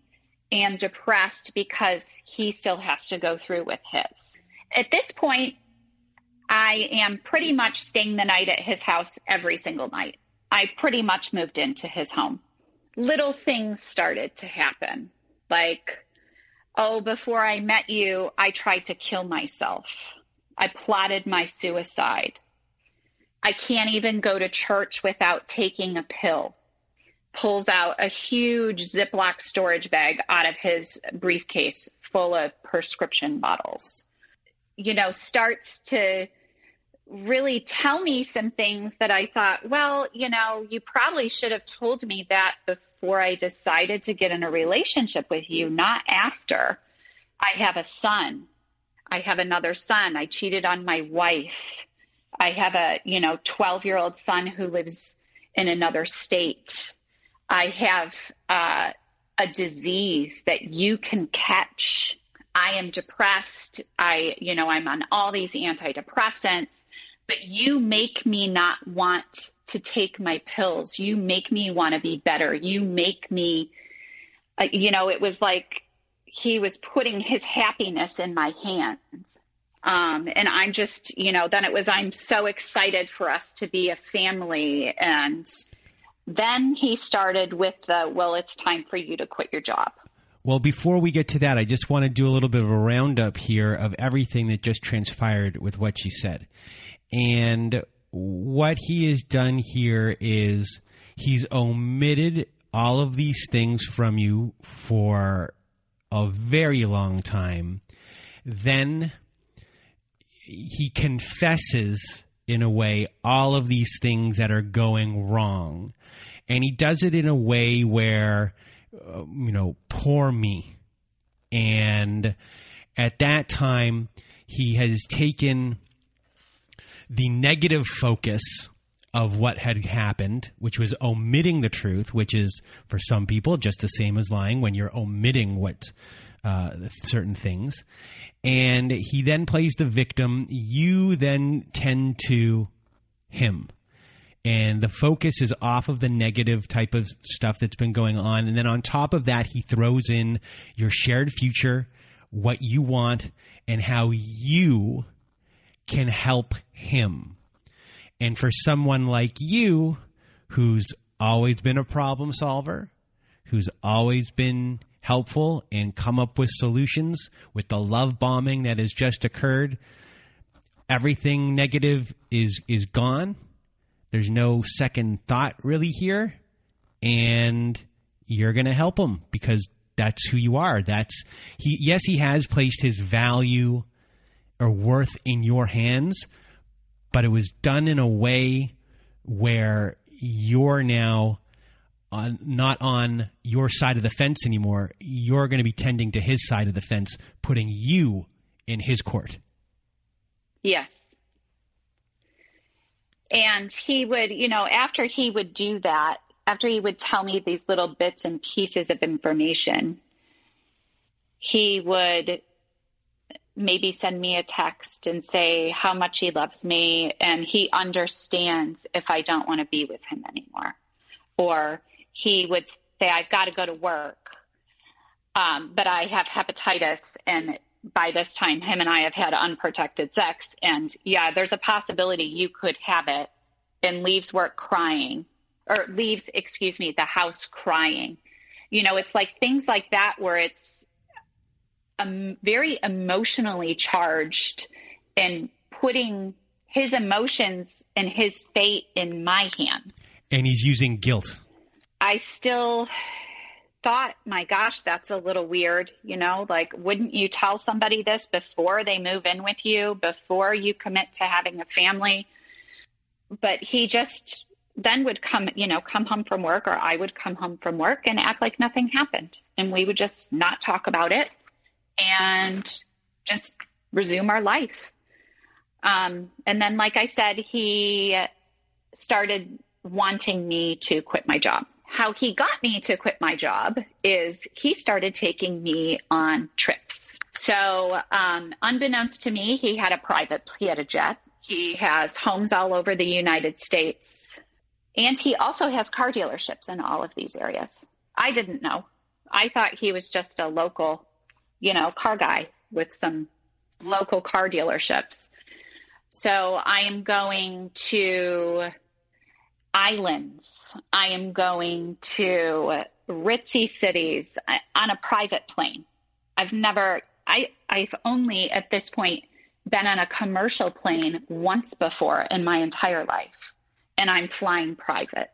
and depressed because he still has to go through with his. At this point, I am pretty much staying the night at his house every single night. I pretty much moved into his home. Little things started to happen. Like, oh, before I met you, I tried to kill myself. I plotted my suicide. I can't even go to church without taking a pill. Pulls out a huge Ziploc storage bag out of his briefcase full of prescription bottles. You know, starts to really tell me some things that I thought, well, you know, you probably should have told me that before I decided to get in a relationship with you, not after. I have a son. I have another son. I cheated on my wife. I have a, you know, 12 year old son who lives in another state. I have uh, a disease that you can catch I am depressed. I, you know, I'm on all these antidepressants, but you make me not want to take my pills. You make me want to be better. You make me, uh, you know, it was like he was putting his happiness in my hands. Um, and I'm just, you know, then it was, I'm so excited for us to be a family. And then he started with the, well, it's time for you to quit your job. Well, before we get to that, I just want to do a little bit of a roundup here of everything that just transpired with what she said. And what he has done here is he's omitted all of these things from you for a very long time. Then he confesses, in a way, all of these things that are going wrong. And he does it in a way where uh, you know, poor me. And at that time, he has taken the negative focus of what had happened, which was omitting the truth, which is for some people just the same as lying when you're omitting what uh, certain things. And he then plays the victim. You then tend to him and the focus is off of the negative type of stuff that's been going on. And then on top of that he throws in your shared future what you want and how you can help him. And for someone like you who's always been a problem solver who's always been helpful and come up with solutions with the love bombing that has just occurred everything negative is is gone there's no second thought really here. And you're going to help him because that's who you are. That's he. Yes, he has placed his value or worth in your hands, but it was done in a way where you're now on not on your side of the fence anymore. You're going to be tending to his side of the fence, putting you in his court. Yes. And he would, you know, after he would do that, after he would tell me these little bits and pieces of information, he would maybe send me a text and say how much he loves me and he understands if I don't want to be with him anymore. Or he would say, I've got to go to work, um, but I have hepatitis. And by this time, him and I have had unprotected sex. And yeah, there's a possibility you could have it and leaves work crying or leaves, excuse me, the house crying. You know, it's like things like that where it's um, very emotionally charged and putting his emotions and his fate in my hands. And he's using guilt. I still thought, my gosh, that's a little weird. You know, like, wouldn't you tell somebody this before they move in with you, before you commit to having a family? But he just then would come, you know, come home from work, or I would come home from work and act like nothing happened. And we would just not talk about it and just resume our life. Um, and then, like I said, he started wanting me to quit my job. How he got me to quit my job is he started taking me on trips. So, um, unbeknownst to me, he had a private, he had a jet. He has homes all over the United States. And he also has car dealerships in all of these areas. I didn't know. I thought he was just a local you know, car guy with some local car dealerships. So I am going to islands. I am going to ritzy cities on a private plane. I've never, I, I've only at this point been on a commercial plane once before in my entire life, and I'm flying private.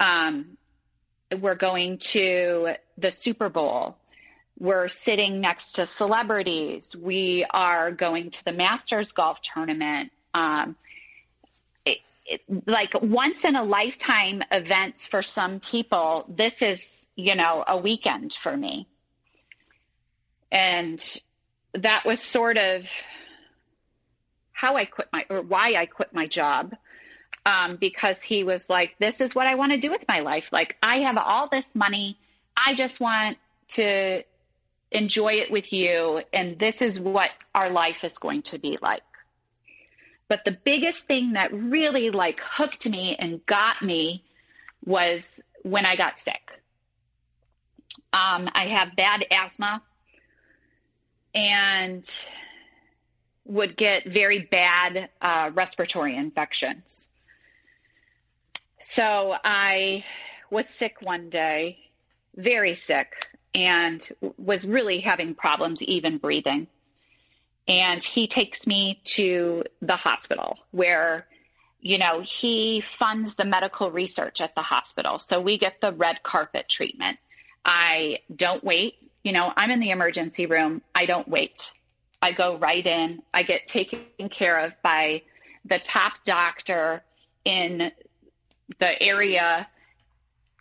Um, we're going to the Super Bowl we're sitting next to celebrities. We are going to the Masters golf tournament. Um, like once in a lifetime events for some people, this is, you know, a weekend for me. And that was sort of how I quit my, or why I quit my job. Um, because he was like, this is what I want to do with my life. Like, I have all this money. I just want to enjoy it with you. And this is what our life is going to be like. But the biggest thing that really like hooked me and got me was when I got sick. Um, I have bad asthma and would get very bad uh, respiratory infections. So I was sick one day, very sick, and was really having problems even breathing. And he takes me to the hospital where, you know, he funds the medical research at the hospital. So we get the red carpet treatment. I don't wait. You know, I'm in the emergency room. I don't wait. I go right in. I get taken care of by the top doctor in the area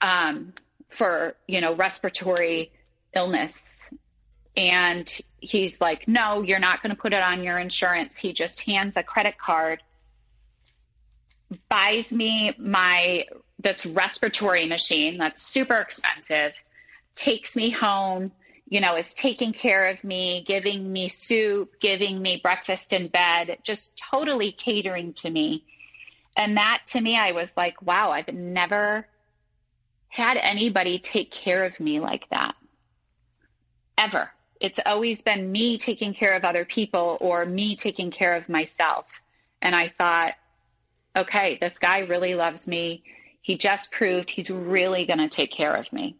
um, for, you know, respiratory illness. And he's like, no, you're not going to put it on your insurance. He just hands a credit card, buys me my this respiratory machine that's super expensive, takes me home, you know, is taking care of me, giving me soup, giving me breakfast in bed, just totally catering to me. And that to me, I was like, wow, I've never had anybody take care of me like that ever. It's always been me taking care of other people or me taking care of myself. And I thought, okay, this guy really loves me. He just proved he's really going to take care of me.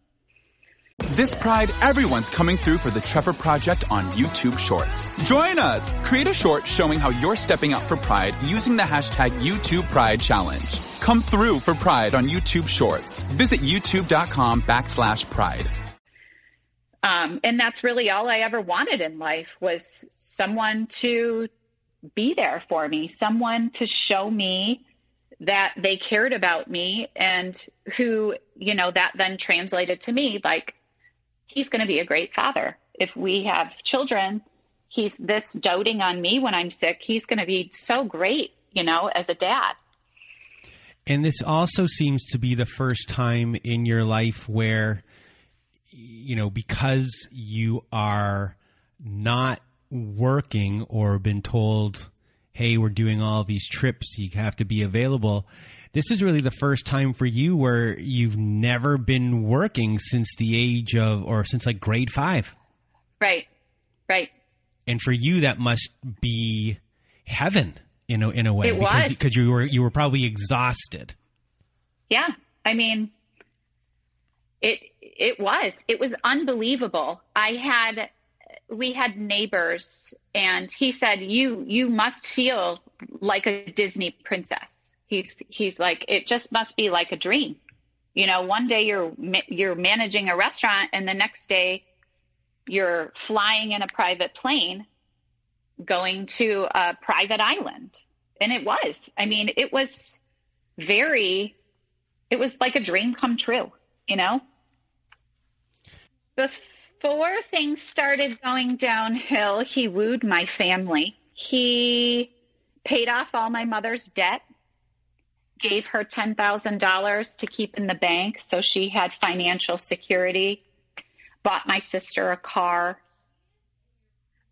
This Pride, everyone's coming through for the Trevor Project on YouTube Shorts. Join us! Create a short showing how you're stepping out for Pride using the hashtag YouTube Pride Challenge. Come through for Pride on YouTube Shorts. Visit youtube.com backslash pride. Um, and that's really all I ever wanted in life was someone to be there for me, someone to show me that they cared about me and who, you know, that then translated to me like, he's going to be a great father. If we have children, he's this doting on me when I'm sick. He's going to be so great, you know, as a dad. And this also seems to be the first time in your life where, you know, because you are not working or been told, hey, we're doing all these trips, you have to be available. This is really the first time for you where you've never been working since the age of, or since like grade five. Right, right. And for you, that must be heaven in a, in a way it because, was. because you were you were probably exhausted. Yeah, I mean, it it was it was unbelievable. I had we had neighbors, and he said, "You you must feel like a Disney princess." He's he's like, it just must be like a dream. You know, one day you're you're managing a restaurant, and the next day you're flying in a private plane going to a private island. And it was. I mean, it was very, it was like a dream come true, you know? Before things started going downhill, he wooed my family. He paid off all my mother's debt, gave her $10,000 to keep in the bank so she had financial security, bought my sister a car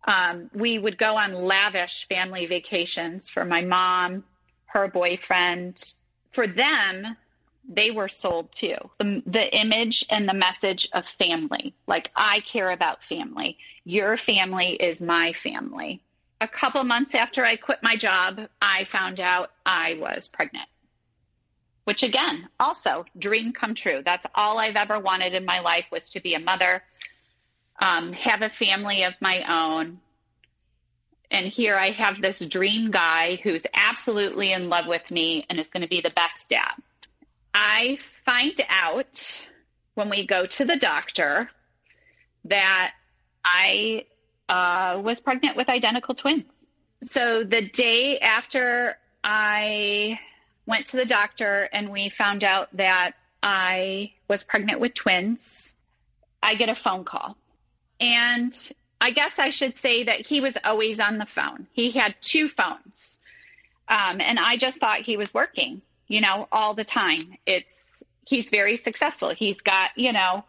um, we would go on lavish family vacations for my mom, her boyfriend. For them, they were sold too. The, the image and the message of family. Like, I care about family. Your family is my family. A couple months after I quit my job, I found out I was pregnant. Which again, also dream come true. That's all I've ever wanted in my life was to be a mother um, have a family of my own. And here I have this dream guy who's absolutely in love with me and is going to be the best dad. I find out when we go to the doctor that I uh, was pregnant with identical twins. So the day after I went to the doctor and we found out that I was pregnant with twins, I get a phone call and I guess I should say that he was always on the phone. He had two phones. Um, and I just thought he was working, you know, all the time. It's, he's very successful. He's got, you know,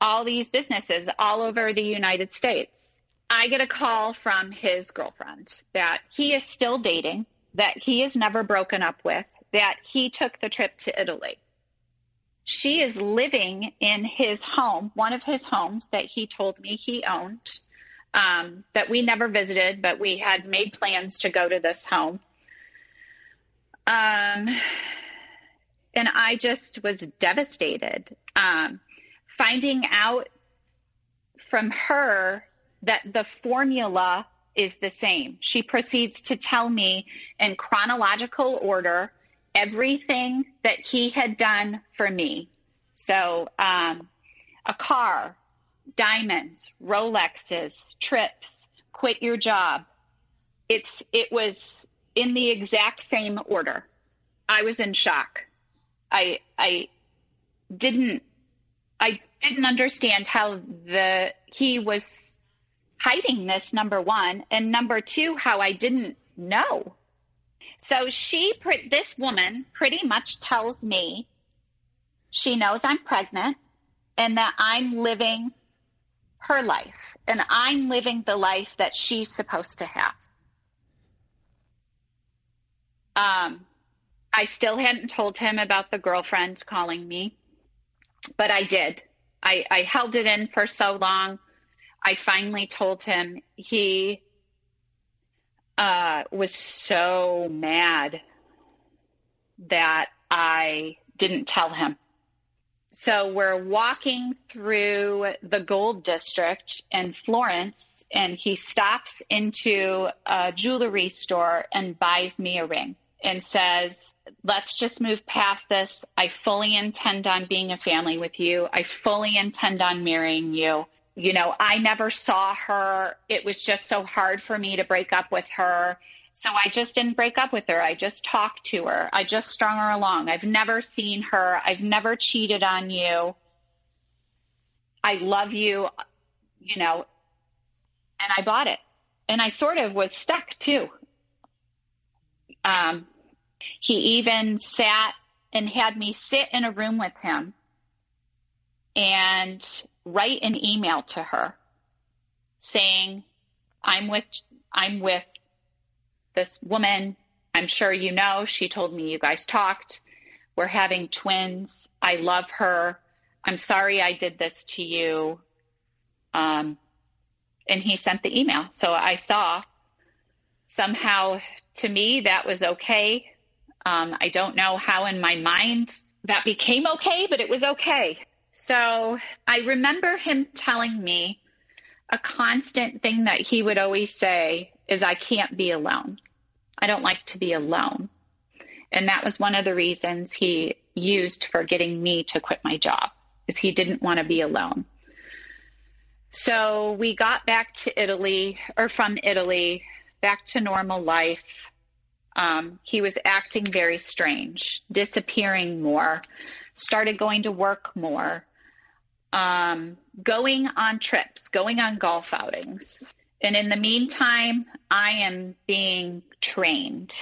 all these businesses all over the United States. I get a call from his girlfriend that he is still dating, that he is never broken up with, that he took the trip to Italy she is living in his home, one of his homes that he told me he owned, um, that we never visited, but we had made plans to go to this home. Um, and I just was devastated. Um, finding out from her that the formula is the same. She proceeds to tell me in chronological order everything that he had done for me. So, um, a car, diamonds, Rolexes, trips, quit your job. It's, it was in the exact same order. I was in shock. I, I didn't, I didn't understand how the, he was hiding this, number one. And number two, how I didn't know so she, this woman pretty much tells me she knows I'm pregnant and that I'm living her life and I'm living the life that she's supposed to have. Um, I still hadn't told him about the girlfriend calling me, but I did. I, I held it in for so long. I finally told him he uh, was so mad that I didn't tell him. So we're walking through the gold district in Florence, and he stops into a jewelry store and buys me a ring and says, Let's just move past this. I fully intend on being a family with you. I fully intend on marrying you you know, I never saw her. It was just so hard for me to break up with her. So I just didn't break up with her. I just talked to her. I just strung her along. I've never seen her. I've never cheated on you. I love you, you know. And I bought it. And I sort of was stuck too. Um, he even sat and had me sit in a room with him and write an email to her saying, I'm with I'm with this woman. I'm sure you know. She told me you guys talked. We're having twins. I love her. I'm sorry I did this to you. Um, and he sent the email. So I saw somehow to me that was okay. Um, I don't know how in my mind that became okay, but it was okay. So I remember him telling me a constant thing that he would always say is, I can't be alone. I don't like to be alone. And that was one of the reasons he used for getting me to quit my job is he didn't want to be alone. So we got back to Italy or from Italy back to normal life. Um, he was acting very strange, disappearing more, started going to work more, um, going on trips, going on golf outings. And in the meantime, I am being trained,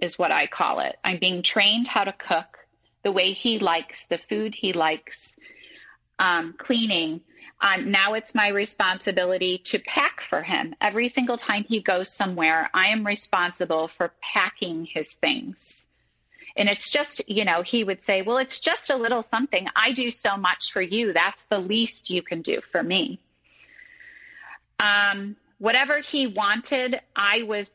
is what I call it. I'm being trained how to cook the way he likes, the food he likes, um, cleaning. Um, now it's my responsibility to pack for him. Every single time he goes somewhere, I am responsible for packing his things. And it's just, you know, he would say, Well, it's just a little something. I do so much for you. That's the least you can do for me. Um, whatever he wanted, I was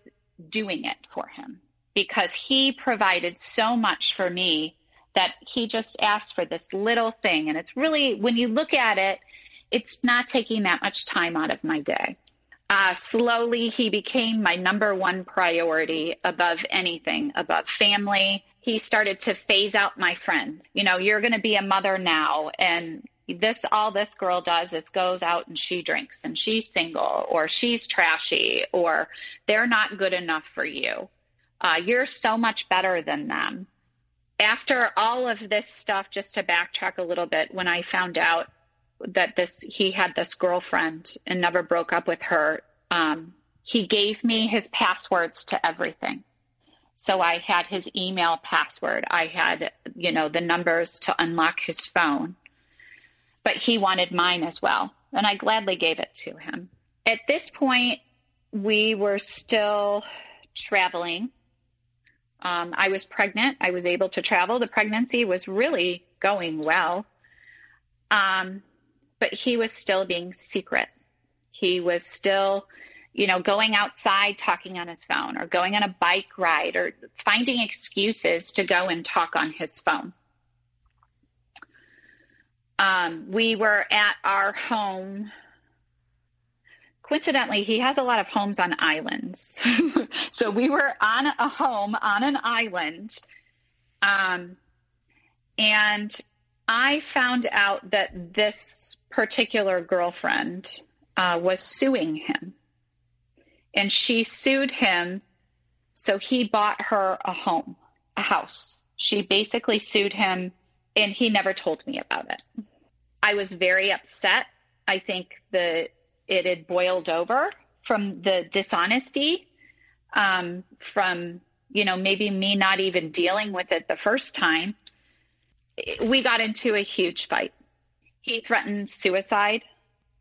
doing it for him because he provided so much for me that he just asked for this little thing. And it's really, when you look at it, it's not taking that much time out of my day. Uh, slowly, he became my number one priority above anything, above family. He started to phase out my friends. You know, you're going to be a mother now, and this all this girl does is goes out and she drinks and she's single or she's trashy or they're not good enough for you. Uh, you're so much better than them. After all of this stuff, just to backtrack a little bit, when I found out that this he had this girlfriend and never broke up with her, um, he gave me his passwords to everything. So I had his email password. I had, you know, the numbers to unlock his phone but he wanted mine as well. And I gladly gave it to him. At this point, we were still traveling. Um, I was pregnant. I was able to travel. The pregnancy was really going well. Um, but he was still being secret. He was still, you know, going outside talking on his phone or going on a bike ride or finding excuses to go and talk on his phone um, we were at our home. Coincidentally, he has a lot of homes on islands. so we were on a home on an island. Um, and I found out that this particular girlfriend uh, was suing him. And she sued him. So he bought her a home, a house. She basically sued him, and he never told me about it. I was very upset. I think the it had boiled over from the dishonesty, um, from you know maybe me not even dealing with it the first time. We got into a huge fight. He threatened suicide.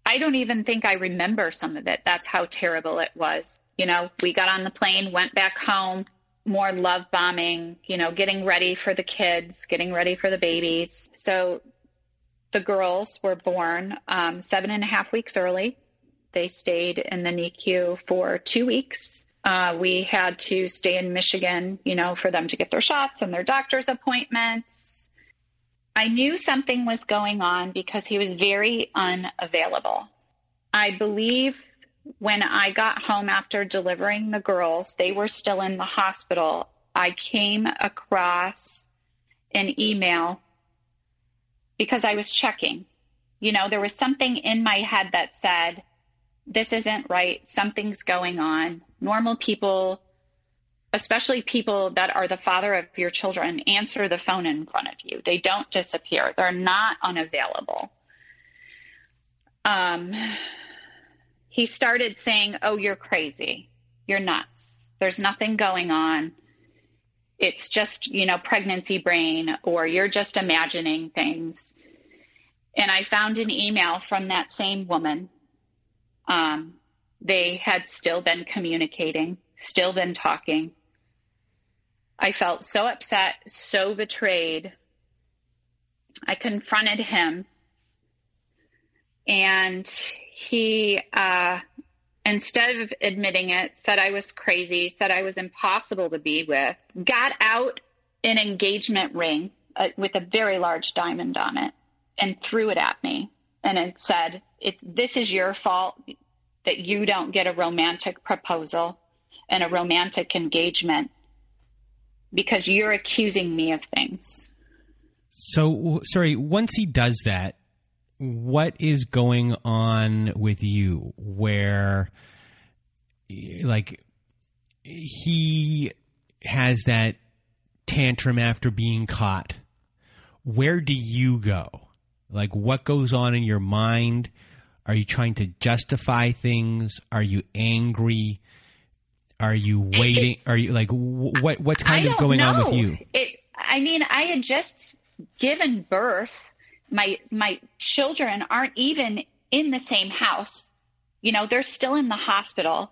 I don't even think I remember some of it. That's how terrible it was. You know, we got on the plane, went back home, more love bombing, you know, getting ready for the kids, getting ready for the babies. So the girls were born um, seven and a half weeks early. They stayed in the NICU for two weeks. Uh, we had to stay in Michigan, you know, for them to get their shots and their doctor's appointments. I knew something was going on because he was very unavailable. I believe when I got home after delivering the girls, they were still in the hospital. I came across an email because I was checking. You know, there was something in my head that said, this isn't right. Something's going on. Normal people especially people that are the father of your children, answer the phone in front of you. They don't disappear, they're not unavailable. Um, he started saying, Oh, you're crazy. You're nuts. There's nothing going on. It's just, you know, pregnancy brain, or you're just imagining things. And I found an email from that same woman. Um, they had still been communicating, still been talking. I felt so upset, so betrayed. I confronted him, and he, uh, instead of admitting it, said I was crazy, said I was impossible to be with, got out an engagement ring uh, with a very large diamond on it and threw it at me. And it said, it's, This is your fault that you don't get a romantic proposal and a romantic engagement because you're accusing me of things. So, sorry, once he does that, what is going on with you where, like, he has that tantrum after being caught? Where do you go? Like, what goes on in your mind? Are you trying to justify things? Are you angry? Are you waiting? It's, are you like what? What's kind of going know. on with you? It, I mean, I had just given birth. My my children aren't even in the same house. You know, they're still in the hospital.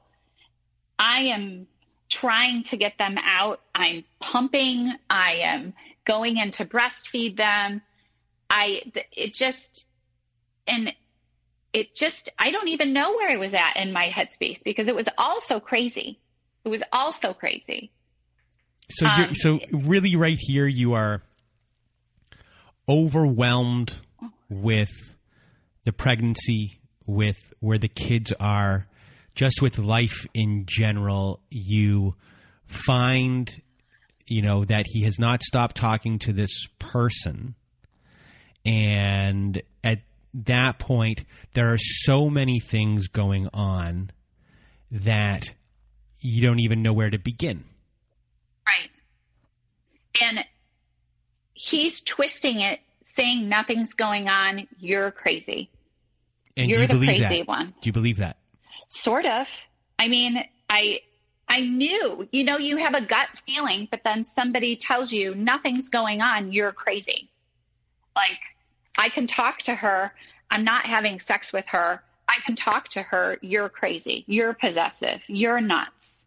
I am trying to get them out. I'm pumping. I am going in to breastfeed them. I it just and it just I don't even know where I was at in my headspace because it was all so crazy. It was all so crazy. So um, so really right here you are overwhelmed with the pregnancy, with where the kids are, just with life in general. You find you know that he has not stopped talking to this person and at that point, there are so many things going on that you don't even know where to begin. Right. And he's twisting it, saying nothing's going on. You're crazy. And you're you the crazy that? one. Do you believe that? Sort of. I mean, I I knew, you know, you have a gut feeling, but then somebody tells you nothing's going on, you're crazy. Like I can talk to her. I'm not having sex with her. I can talk to her. You're crazy. You're possessive. You're nuts.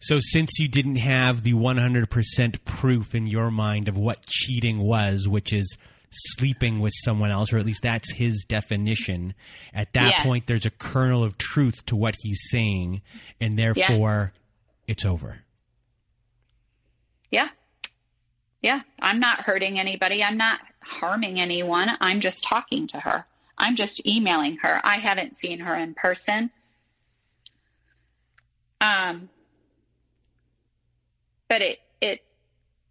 So, since you didn't have the 100% proof in your mind of what cheating was, which is sleeping with someone else, or at least that's his definition, at that yes. point, there's a kernel of truth to what he's saying, and therefore, yes. it's over. Yeah. Yeah. I'm not hurting anybody. I'm not harming anyone. I'm just talking to her. I'm just emailing her. I haven't seen her in person. Um, but it it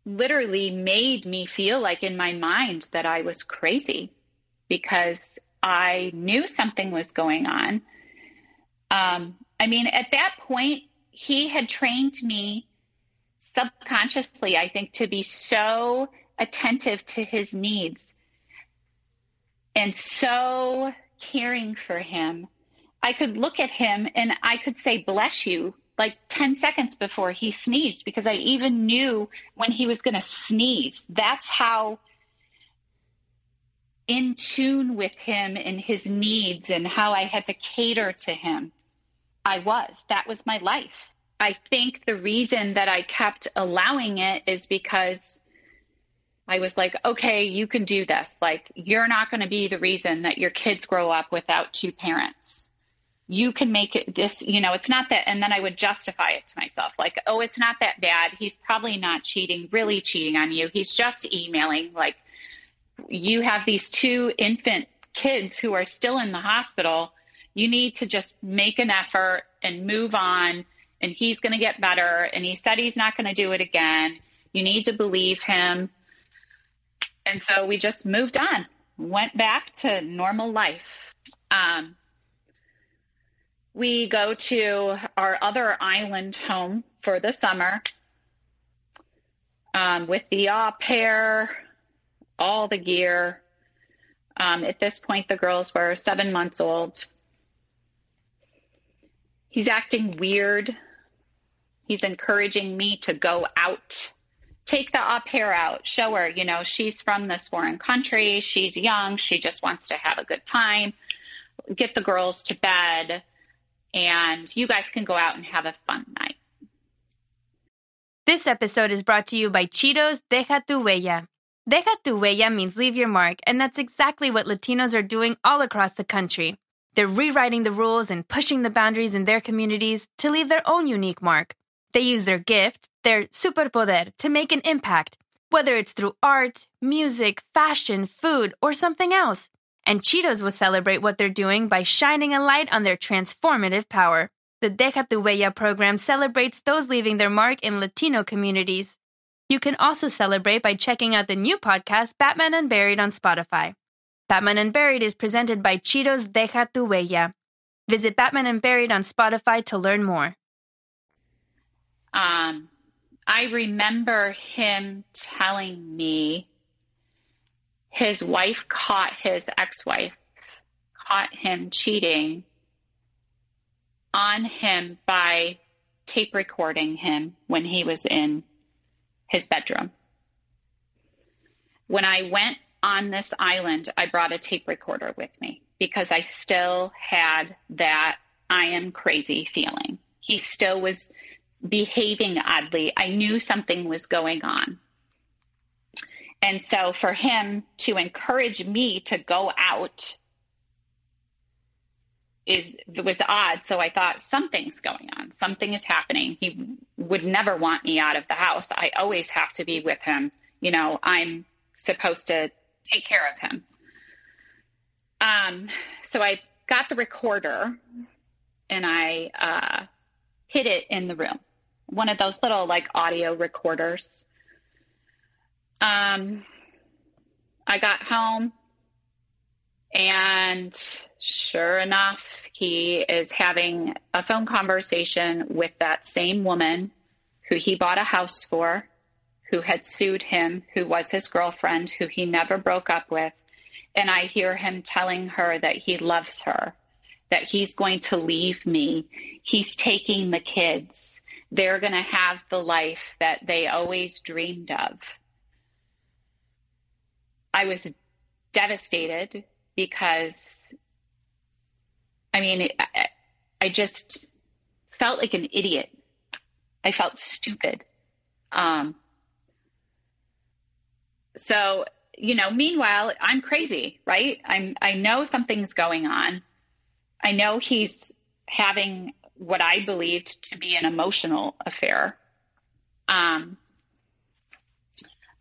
literally made me feel like in my mind that I was crazy because I knew something was going on. Um, I mean, at that point, he had trained me subconsciously, I think, to be so attentive to his needs and so caring for him. I could look at him and I could say, bless you, like 10 seconds before he sneezed, because I even knew when he was going to sneeze. That's how in tune with him and his needs and how I had to cater to him. I was. That was my life. I think the reason that I kept allowing it is because I was like, okay, you can do this. Like, you're not going to be the reason that your kids grow up without two parents. You can make it this, you know, it's not that. And then I would justify it to myself like, oh, it's not that bad. He's probably not cheating, really cheating on you. He's just emailing. Like, you have these two infant kids who are still in the hospital. You need to just make an effort and move on. And he's going to get better. And he said he's not going to do it again. You need to believe him and so we just moved on, went back to normal life. Um, we go to our other island home for the summer. um, with the au pair, all the gear. Um, at this point, the girls were seven months old. He's acting weird. He's encouraging me to go out, take the au pair out, show her, you know, she's from this foreign country. She's young. She just wants to have a good time. Get the girls to bed, and you guys can go out and have a fun night. This episode is brought to you by Cheetos Deja Tu Huella. Deja Tu Huella means leave your mark, and that's exactly what Latinos are doing all across the country. They're rewriting the rules and pushing the boundaries in their communities to leave their own unique mark. They use their gift, their superpoder, to make an impact, whether it's through art, music, fashion, food, or something else. And Cheetos will celebrate what they're doing by shining a light on their transformative power. The Deja Tu Huella program celebrates those leaving their mark in Latino communities. You can also celebrate by checking out the new podcast, Batman Unburied, on Spotify. Batman Unburied is presented by Cheetos Deja Tu Huella. Visit Batman Unburied on Spotify to learn more. Um, I remember him telling me his wife caught his ex wife, caught him cheating on him by tape recording him when he was in his bedroom. When I went on this island, I brought a tape recorder with me because I still had that I am crazy feeling. He still was behaving oddly. I knew something was going on. And so for him to encourage me to go out is was odd. So I thought something's going on. Something is happening. He would never want me out of the house. I always have to be with him. You know, I'm supposed to take care of him. Um, so I got the recorder and I uh, hid it in the room. One of those little like audio recorders. Um, I got home and sure enough, he is having a phone conversation with that same woman who he bought a house for, who had sued him, who was his girlfriend, who he never broke up with. And I hear him telling her that he loves her, that he's going to leave me. He's taking the kids. They're going to have the life that they always dreamed of. I was devastated because I mean, I, I just felt like an idiot. I felt stupid. Um, so, you know, meanwhile, I'm crazy, right? I'm, I know something's going on. I know he's having what I believed to be an emotional affair. Um,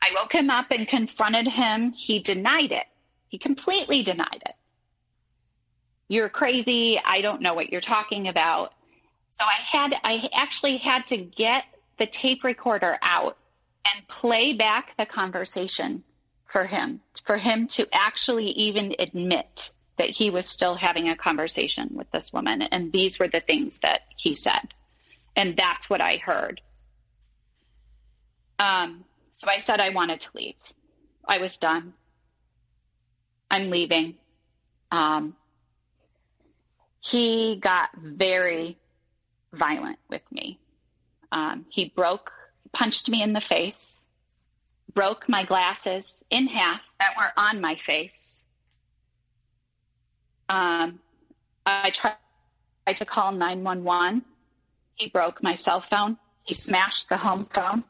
I woke him up and confronted him. He denied it. He completely denied it. You're crazy. I don't know what you're talking about. So I had, I actually had to get the tape recorder out and play back the conversation for him, for him to actually even admit that he was still having a conversation with this woman. And these were the things that he said. And that's what I heard. Um, so I said I wanted to leave. I was done. I'm leaving. Um, he got very violent with me. Um, he broke, punched me in the face, broke my glasses in half that were on my face. Um, I tried to call 911. He broke my cell phone. He smashed the home phone.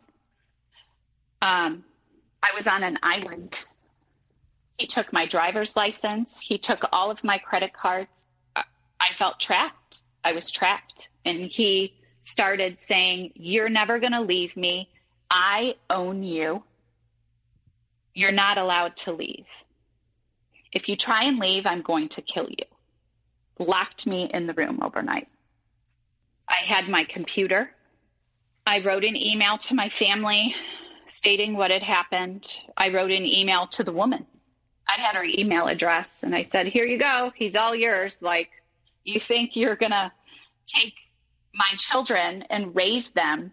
Um, I was on an island he took my driver's license. He took all of my credit cards. I felt trapped. I was trapped. And he started saying, You're never going to leave me. I own you. You're not allowed to leave. If you try and leave, I'm going to kill you. Locked me in the room overnight. I had my computer. I wrote an email to my family stating what had happened. I wrote an email to the woman I had her email address and I said, Here you go. He's all yours. Like, you think you're going to take my children and raise them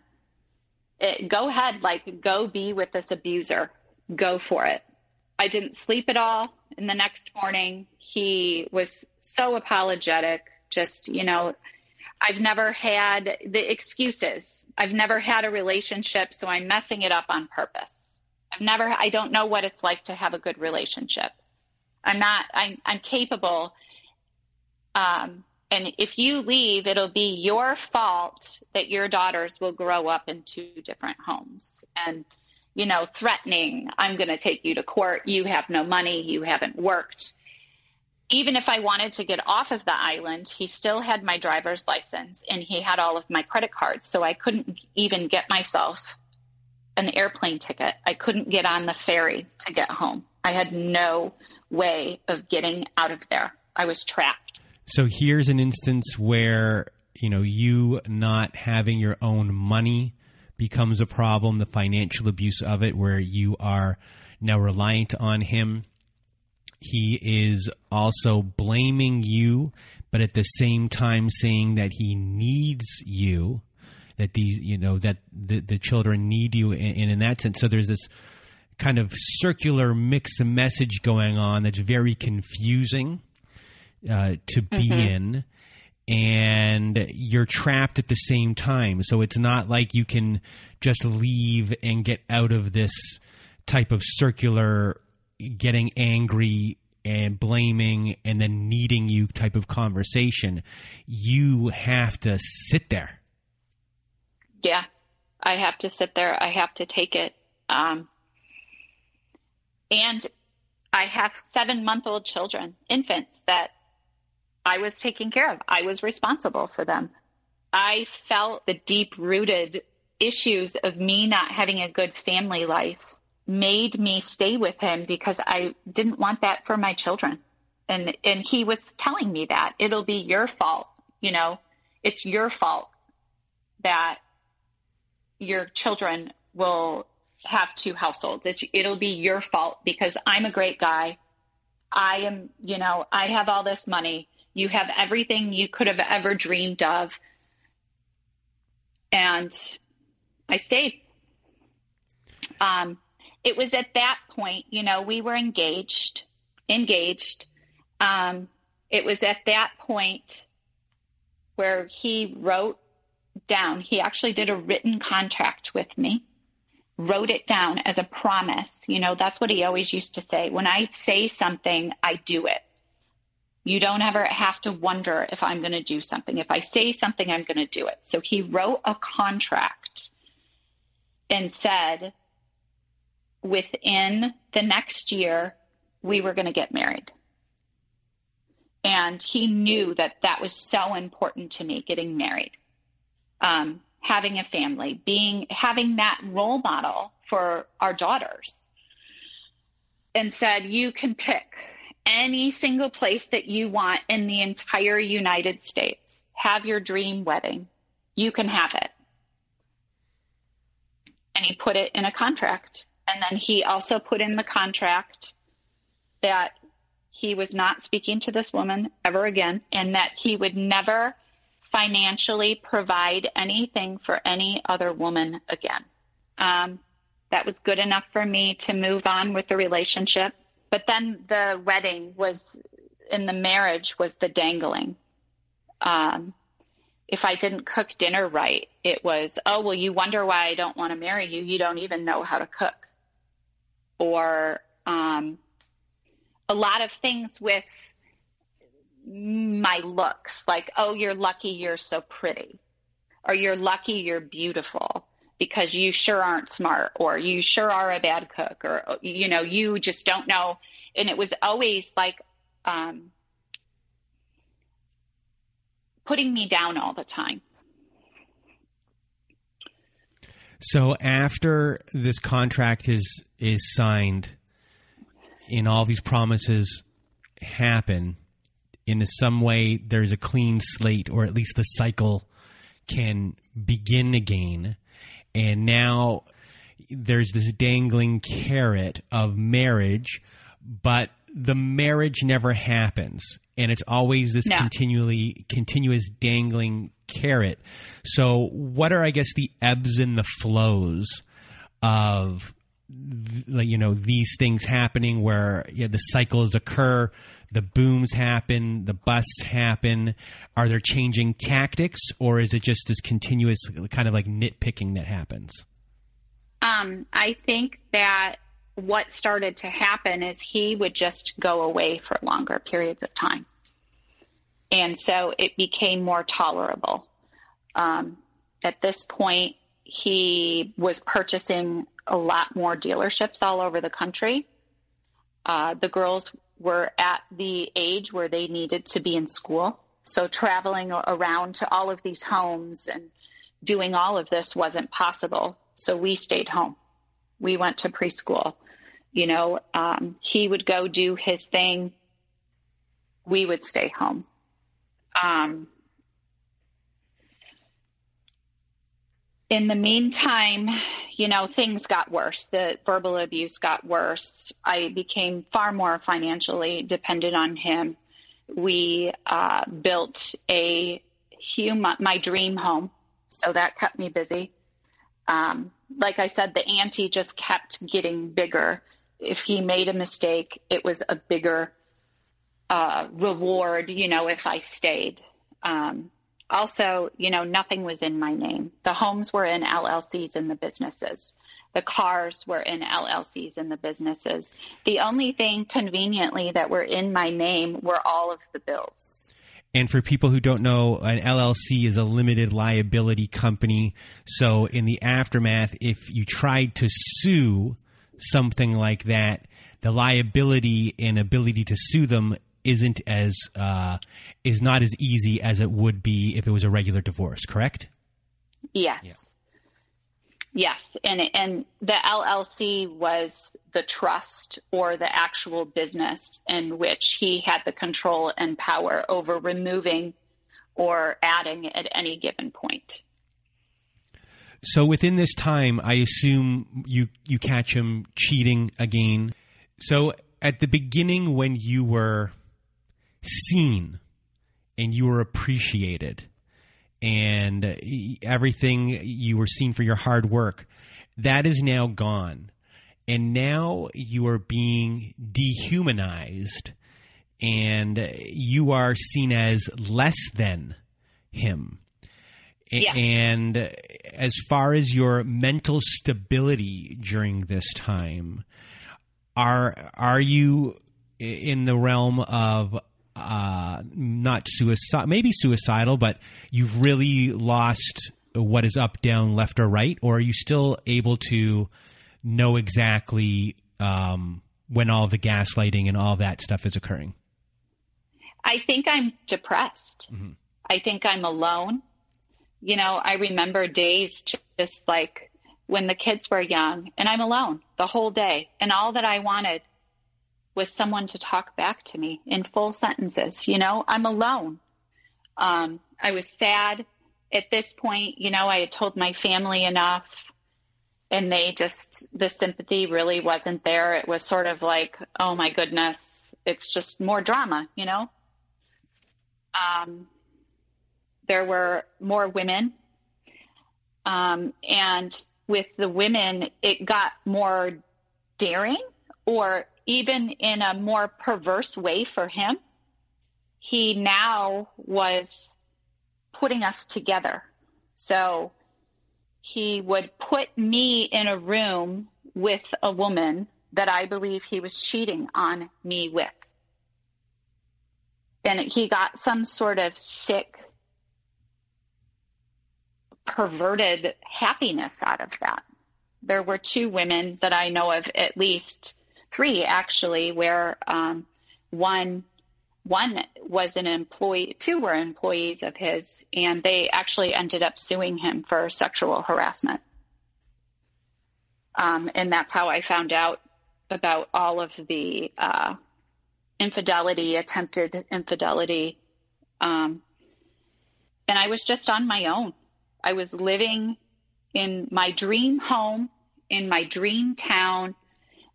it, go ahead, like go be with this abuser. Go for it. I didn't sleep at all. And the next morning, he was so apologetic. Just, you know, I've never had the excuses. I've never had a relationship, so I'm messing it up on purpose. I've never, I don't know what it's like to have a good relationship. I'm not, I'm, I'm capable. Um, and if you leave, it'll be your fault that your daughters will grow up in two different homes. And, you know, threatening, I'm going to take you to court. You have no money. You haven't worked. Even if I wanted to get off of the island, he still had my driver's license and he had all of my credit cards. So I couldn't even get myself an airplane ticket. I couldn't get on the ferry to get home. I had no way of getting out of there. I was trapped. So here's an instance where, you know, you not having your own money becomes a problem, the financial abuse of it, where you are now reliant on him. He is also blaming you, but at the same time saying that he needs you, that these, you know, that the, the children need you. And, and in that sense, so there's this kind of circular mix of message going on that's very confusing uh, to be mm-hmm. in and you're trapped at the same time. So it's not like you can just leave and get out of this type of circular getting angry and blaming and then needing you type of conversation. You have to sit there. Yeah, I have to sit there. I have to take it. Um, and I have seven month old children, infants that I was taking care of. I was responsible for them. I felt the deep rooted issues of me not having a good family life made me stay with him because I didn't want that for my children. And and he was telling me that it'll be your fault, you know. It's your fault that your children will have two households. It's, it'll be your fault because I'm a great guy. I am, you know, I have all this money. You have everything you could have ever dreamed of. And I stayed. Um, it was at that point, you know, we were engaged, engaged. Um, it was at that point where he wrote down, he actually did a written contract with me, wrote it down as a promise. You know, that's what he always used to say. When I say something, I do it. You don't ever have to wonder if I'm going to do something. If I say something, I'm going to do it. So he wrote a contract and said within the next year, we were going to get married. And he knew that that was so important to me, getting married, um, having a family, being having that role model for our daughters. And said, you can pick any single place that you want in the entire United States. Have your dream wedding. You can have it. And he put it in a contract. And then he also put in the contract that he was not speaking to this woman ever again and that he would never financially provide anything for any other woman again. Um, that was good enough for me to move on with the relationship but then the wedding was, in the marriage was the dangling. Um, if I didn't cook dinner right, it was, oh, well, you wonder why I don't want to marry you. You don't even know how to cook. Or um, a lot of things with my looks, like, oh, you're lucky you're so pretty, or you're lucky you're beautiful because you sure aren't smart or you sure are a bad cook or you know you just don't know. And it was always like um, putting me down all the time. So after this contract is is signed and all these promises happen in some way there's a clean slate or at least the cycle can begin again and now there's this dangling carrot of marriage, but the marriage never happens, and it's always this no. continually continuous dangling carrot. So, what are I guess the ebbs and the flows of you know these things happening where yeah, the cycles occur the booms happen the busts happen. Are there changing tactics or is it just this continuous kind of like nitpicking that happens? Um, i think that what started to happen is he would just go away for longer periods of time. And so it became more tolerable. Um, at this point he was purchasing a lot more dealerships all over the country. Uh, the girls were at the age where they needed to be in school. So traveling around to all of these homes and doing all of this wasn't possible. So we stayed home. We went to preschool. You know, um, he would go do his thing. We would stay home. Um, in the meantime, you know, things got worse. The verbal abuse got worse. I became far more financially dependent on him. We uh, built a human, my dream home, so that kept me busy. Um, like I said, the ante just kept getting bigger. If he made a mistake, it was a bigger uh, reward, you know, if I stayed. Um, also, you know, nothing was in my name. The homes were in LLCs and the businesses. The cars were in LLCs and the businesses. The only thing conveniently that were in my name were all of the bills. And for people who don't know, an LLC is a limited liability company. So, in the aftermath, if you tried to sue something like that, the liability and ability to sue them isn't as uh, is not as easy as it would be if it was a regular divorce. Correct? Yes. Yeah. Yes, and and the LLC was the trust or the actual business in which he had the control and power over removing or adding at any given point. So within this time, I assume you you catch him cheating again. So at the beginning, when you were seen and you were appreciated and everything you were seen for your hard work that is now gone and now you are being dehumanized and you are seen as less than him yes. and as far as your mental stability during this time are are you in the realm of uh, not suicide, maybe suicidal, but you've really lost what is up, down, left, or right, or are you still able to know exactly um, when all the gaslighting and all that stuff is occurring? I think I'm depressed. Mm-hmm. I think I'm alone. You know, I remember days just like when the kids were young and I'm alone the whole day. And all that I wanted was someone to talk back to me in full sentences. You know, I'm alone. Um, I was sad at this point. You know, I had told my family enough and they just, the sympathy really wasn't there. It was sort of like, oh my goodness, it's just more drama, you know? Um, there were more women. Um, and with the women, it got more daring or even in a more perverse way for him, he now was putting us together. So he would put me in a room with a woman that I believe he was cheating on me with. And he got some sort of sick, perverted happiness out of that. There were two women that I know of at least three actually, where um, one one was an employee, two were employees of his, and they actually ended up suing him for sexual harassment. Um, and that's how I found out about all of the uh, infidelity, attempted infidelity. Um, and I was just on my own. I was living in my dream home, in my dream town,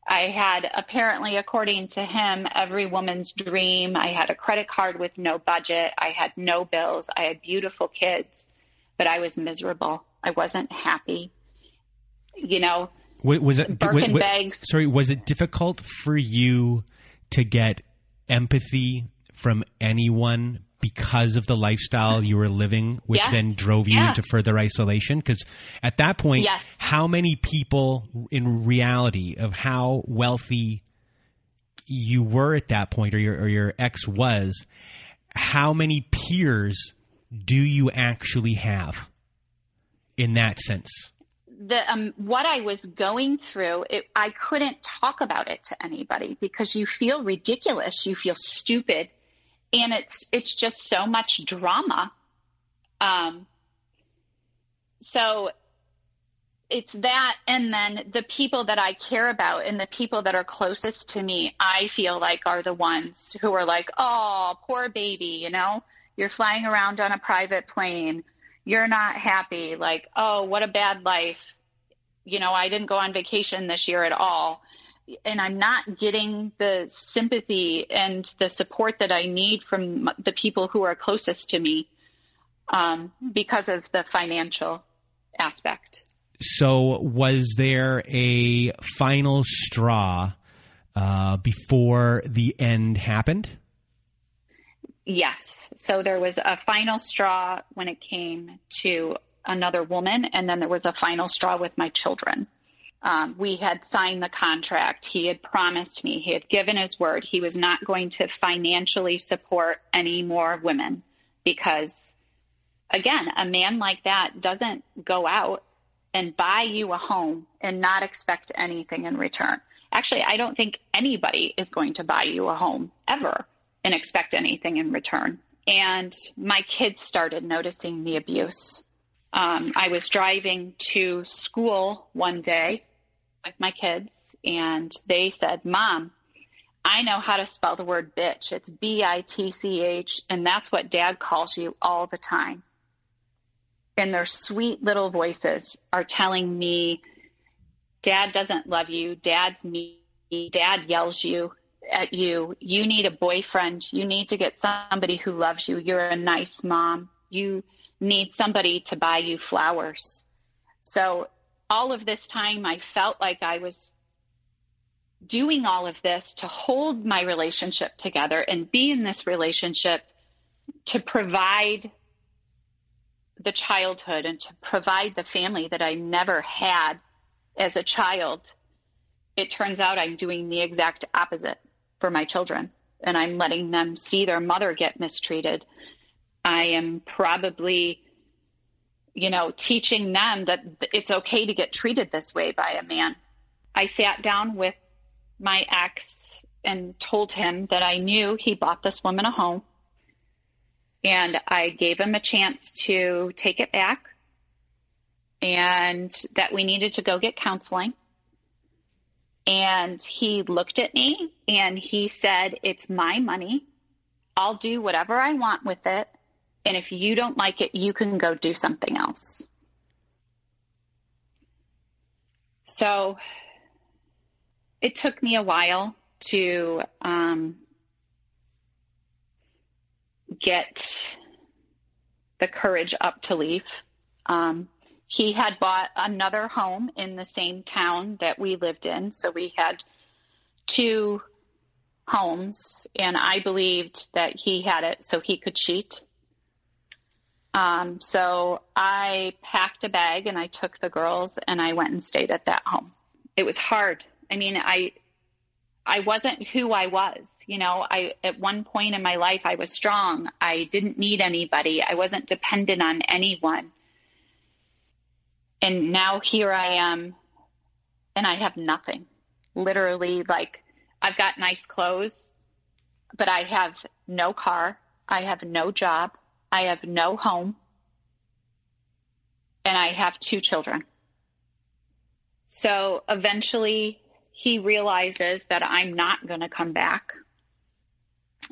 I had apparently, according to him, every woman's dream. I had a credit card with no budget. I had no bills. I had beautiful kids, but I was miserable. I wasn't happy. You know, Wait, was it Birkin wait, wait, bags. Sorry, was it difficult for you to get empathy from anyone because of the lifestyle you were living, which Yes. then drove you Yeah. into further isolation? Because at that point, Yes. how many people in reality of how wealthy you were at that point, or your or your ex was, how many peers do you actually have in that sense? the um, what I was going through, it, I couldn't talk about it to anybody because you feel ridiculous, you feel stupid, and it's it's just so much drama. Um, so it's that, and then the people that I care about and the people that are closest to me, I feel like are the ones who are like, "Oh, poor baby," you know, you're flying around on a private plane. You're not happy. Like oh what a bad life. You know i didn't go on vacation this year at all and i'm not getting the sympathy and the support that i need from the people who are closest to me um, because of the financial aspect So, was there a final straw uh, before the end happened? Yes. So there was a final straw when it came to another woman, and then there was a final straw with my children. Um, we had signed the contract. He had promised me, he had given his word, he was not going to financially support any more women because, again, a man like that doesn't go out and buy you a home and not expect anything in return. Actually, I don't think anybody is going to buy you a home ever and expect anything in return. And my kids started noticing the abuse. Um, I was driving to school one day with my kids, and they said, Mom, I know how to spell the word bitch. It's B I T C H, and that's what dad calls you all the time. And their sweet little voices are telling me, Dad doesn't love you. Dad's mean. Dad yells you at you. You need a boyfriend. You need to get somebody who loves you. You're a nice mom. You need somebody to buy you flowers. So all of this time, I felt like I was doing all of this to hold my relationship together and be in this relationship to provide the childhood and to provide the family that I never had as a child. It turns out I'm doing the exact opposite for my children and I'm letting them see their mother get mistreated. I am probably, you know, teaching them that it's okay to get treated this way by a man. I sat down with my ex and told him that I knew he bought this woman a home and I gave him a chance to take it back and that we needed to go get counseling. And he looked at me and he said, It's my money. I'll do whatever I want with it. And if you don't like it, you can go do something else. So it took me a while to um, get the courage up to leave. Um, he had bought another home in the same town that we lived in. So we had two homes, and I believed that he had it so he could cheat. Um, so I packed a bag and I took the girls and I went and stayed at that home. It was hard. I mean, I I wasn't who I was. You know, I at one point in my life I was strong. I didn't need anybody. I wasn't dependent on anyone. And now here I am and I have nothing. Literally like I've got nice clothes, but I have no car. I have no job. I have no home. And I have two children. So eventually he realizes that I'm not going to come back.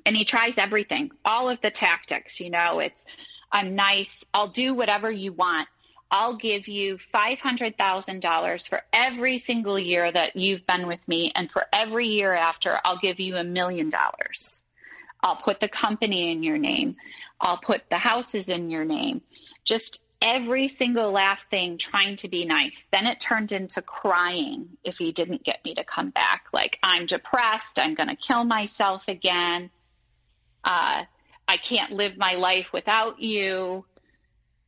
And he tries everything, all of the tactics, you know, it's I'm nice, I'll do whatever you want. I'll give you $500,000 for every single year that you've been with me. And for every year after, I'll give you a million dollars. I'll put the company in your name. I'll put the houses in your name. Just every single last thing trying to be nice. Then it turned into crying if he didn't get me to come back. Like, I'm depressed. I'm going to kill myself again. Uh, I can't live my life without you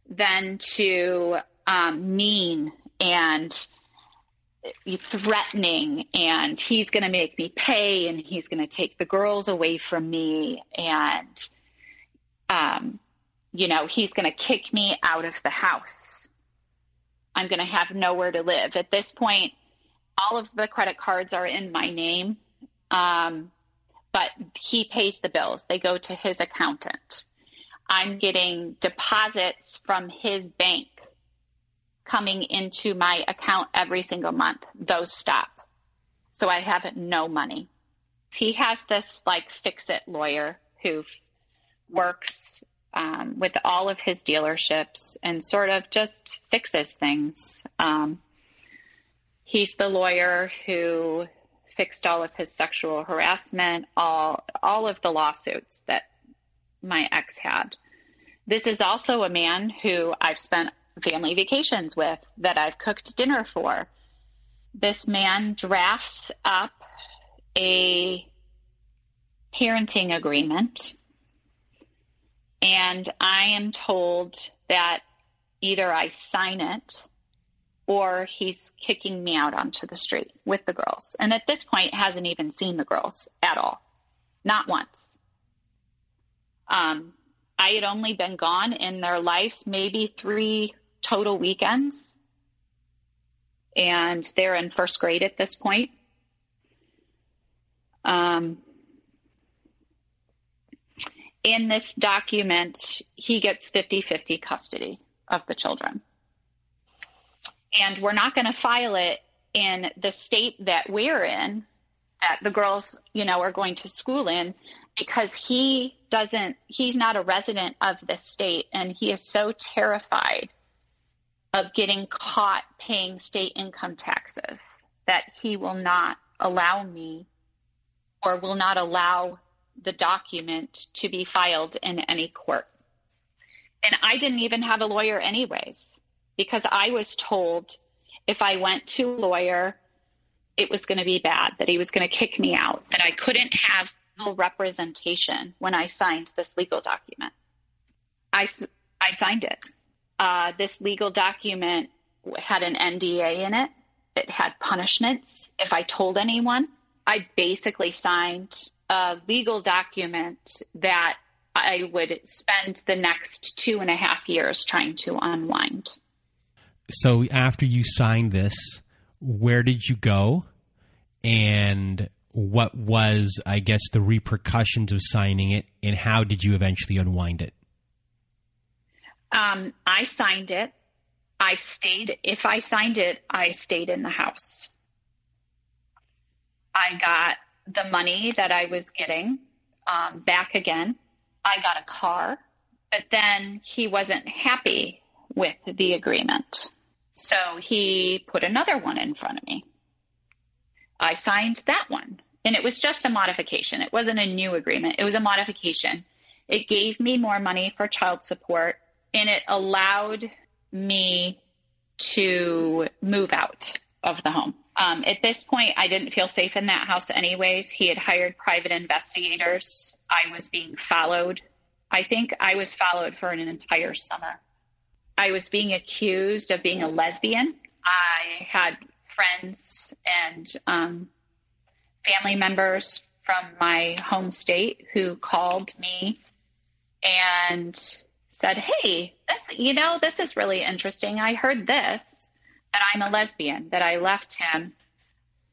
Then to um, mean and threatening and he's going to make me pay and he's going to take the girls away from me and um, you know he's going to kick me out of the house i'm going to have nowhere to live at this point all of the credit cards are in my name um, but he pays the bills they go to his accountant I'm getting deposits from his bank coming into my account every single month. Those stop. So I have no money. He has this like fix it lawyer who works um, with all of his dealerships and sort of just fixes things. Um, he's the lawyer who fixed all of his sexual harassment, all all of the lawsuits that my ex had. This is also a man who I've spent family vacations with, that I've cooked dinner for. This man drafts up a parenting agreement, and I am told that either I sign it or he's kicking me out onto the street with the girls. And at this point, hasn't even seen the girls at all, not once. Um, I had only been gone in their lives maybe three total weekends. And they're in first grade at this point. Um, in this document, he gets 50 50 custody of the children. And we're not going to file it in the state that we're in, that the girls, you know, are going to school in, because he doesn't, he's not a resident of this state and he is so terrified of getting caught paying state income taxes that he will not allow me or will not allow the document to be filed in any court. And I didn't even have a lawyer, anyways, because I was told if I went to a lawyer, it was going to be bad, that he was going to kick me out, that I couldn't have legal representation when I signed this legal document. I, I signed it. Uh, this legal document had an NDA in it. It had punishments if I told anyone. I basically signed a legal document that I would spend the next two and a half years trying to unwind. So after you signed this, where did you go? And what was, I guess, the repercussions of signing it, and how did you eventually unwind it? Um, I signed it. I stayed. If I signed it, I stayed in the house. I got the money that I was getting um, back again. I got a car, but then he wasn't happy with the agreement. So he put another one in front of me. I signed that one. And it was just a modification. It wasn't a new agreement, it was a modification. It gave me more money for child support and it allowed me to move out of the home. Um, at this point, I didn't feel safe in that house, anyways. He had hired private investigators. I was being followed. I think I was followed for an entire summer. I was being accused of being a lesbian. I had friends and um, family members from my home state who called me and said, Hey, this, you know, this is really interesting. I heard this that I'm a lesbian, that I left him,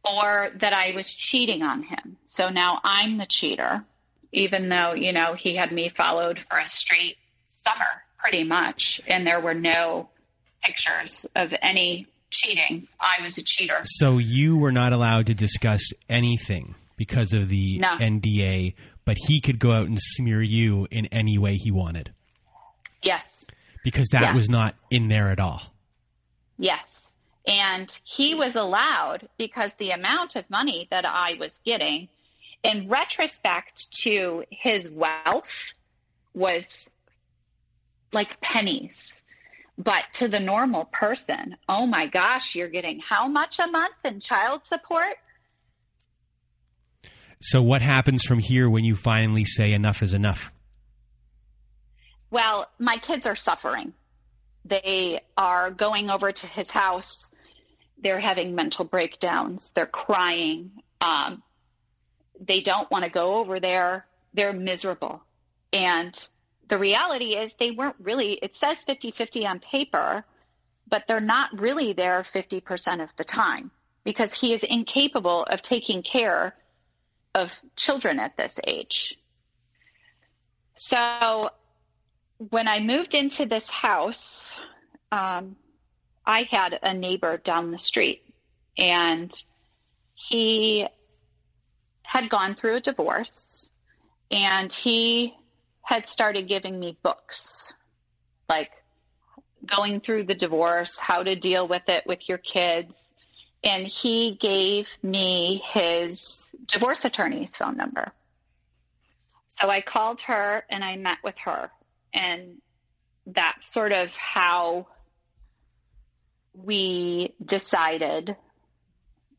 or that I was cheating on him. So now I'm the cheater, even though, you know, he had me followed for a straight summer pretty much. And there were no pictures of any cheating. I was a cheater. So you were not allowed to discuss anything because of the no. NDA, but he could go out and smear you in any way he wanted. Yes. Because that yes. was not in there at all. Yes. And he was allowed because the amount of money that I was getting, in retrospect to his wealth, was like pennies. But to the normal person, oh my gosh, you're getting how much a month in child support? So, what happens from here when you finally say enough is enough? Well, my kids are suffering. They are going over to his house. They're having mental breakdowns. They're crying. Um, they don't want to go over there. They're miserable. And the reality is they weren't really, it says 50 50 on paper, but they're not really there 50% of the time because he is incapable of taking care of children at this age. So when I moved into this house, um, I had a neighbor down the street and he had gone through a divorce and he had started giving me books like going through the divorce, how to deal with it with your kids. And he gave me his divorce attorney's phone number. So I called her and I met with her. And that's sort of how we decided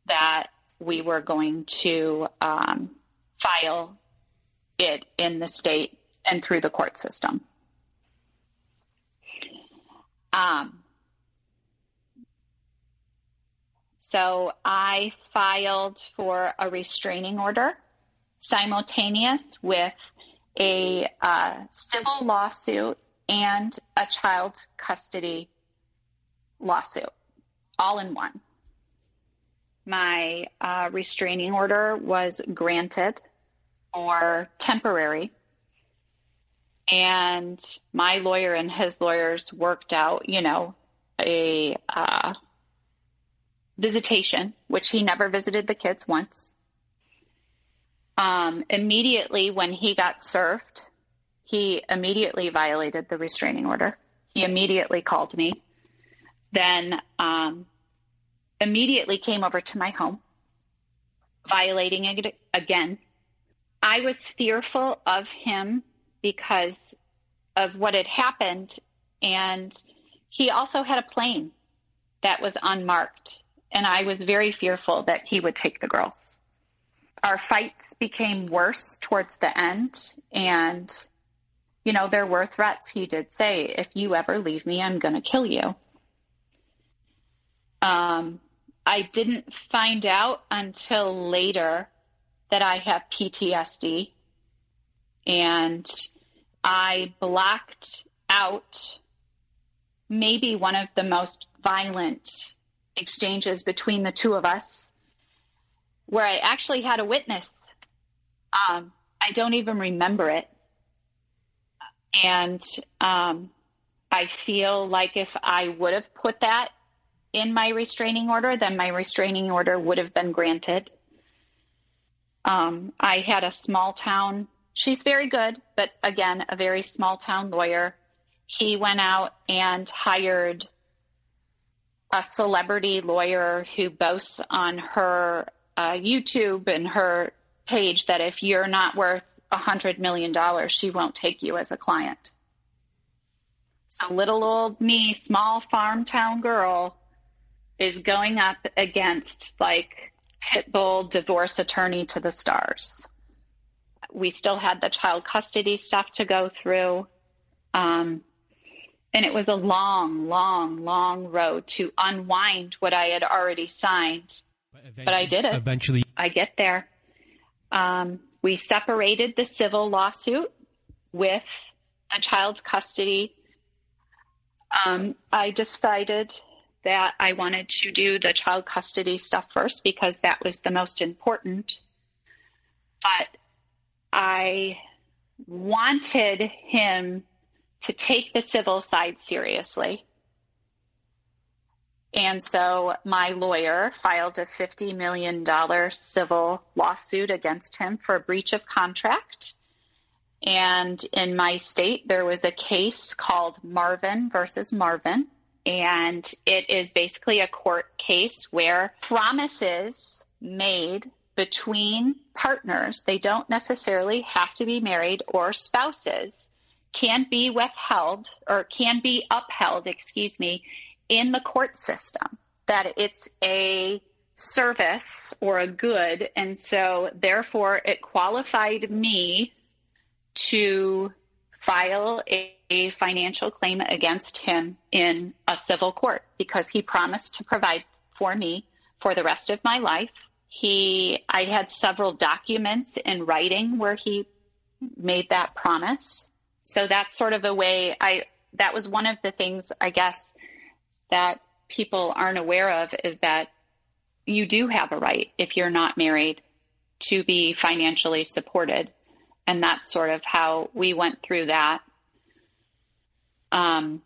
that we were going to um, file it in the state and through the court system. Um, so I filed for a restraining order simultaneous with a uh, civil lawsuit and a child custody lawsuit, all in one. My uh, restraining order was granted or temporary and my lawyer and his lawyers worked out, you know, a uh, visitation, which he never visited the kids once. Um, immediately when he got served, he immediately violated the restraining order. He immediately called me, then um, immediately came over to my home, violating it again. I was fearful of him because of what had happened. And he also had a plane that was unmarked. And I was very fearful that he would take the girls. Our fights became worse towards the end. And, you know, there were threats. He did say, if you ever leave me, I'm going to kill you. Um, I didn't find out until later that I have PTSD and I blacked out maybe one of the most violent exchanges between the two of us where I actually had a witness. Um, I don't even remember it. And um, I feel like if I would have put that in my restraining order, then my restraining order would have been granted. Um, I had a small town she's very good, but again, a very small town lawyer. He went out and hired a celebrity lawyer who boasts on her uh, YouTube and her page that if you're not worth a hundred million dollars, she won't take you as a client. So little old me, small farm town girl, is going up against like pitbull divorce attorney to the stars we still had the child custody stuff to go through. Um, and it was a long, long, long road to unwind what I had already signed. But, but I did it. Eventually, I get there. Um, we separated the civil lawsuit with a child custody. Um, I decided that I wanted to do the child custody stuff first because that was the most important. But I wanted him to take the civil side seriously. And so my lawyer filed a $50 million civil lawsuit against him for breach of contract. And in my state, there was a case called Marvin versus Marvin. And it is basically a court case where promises made between partners, they don't necessarily have to be married or spouses, can be withheld or can be upheld, excuse me, in the court system. That it's a service or a good. And so, therefore, it qualified me to file a, a, financial claim against him in a civil court because he promised to provide for me for the rest of my life. He, I had several documents in writing where he made that promise. So that's sort of a way I, that was one of the things I guess that people aren't aware of is that you do have a right if you're not married to be financially supported. And that's sort of how we went through that. Um,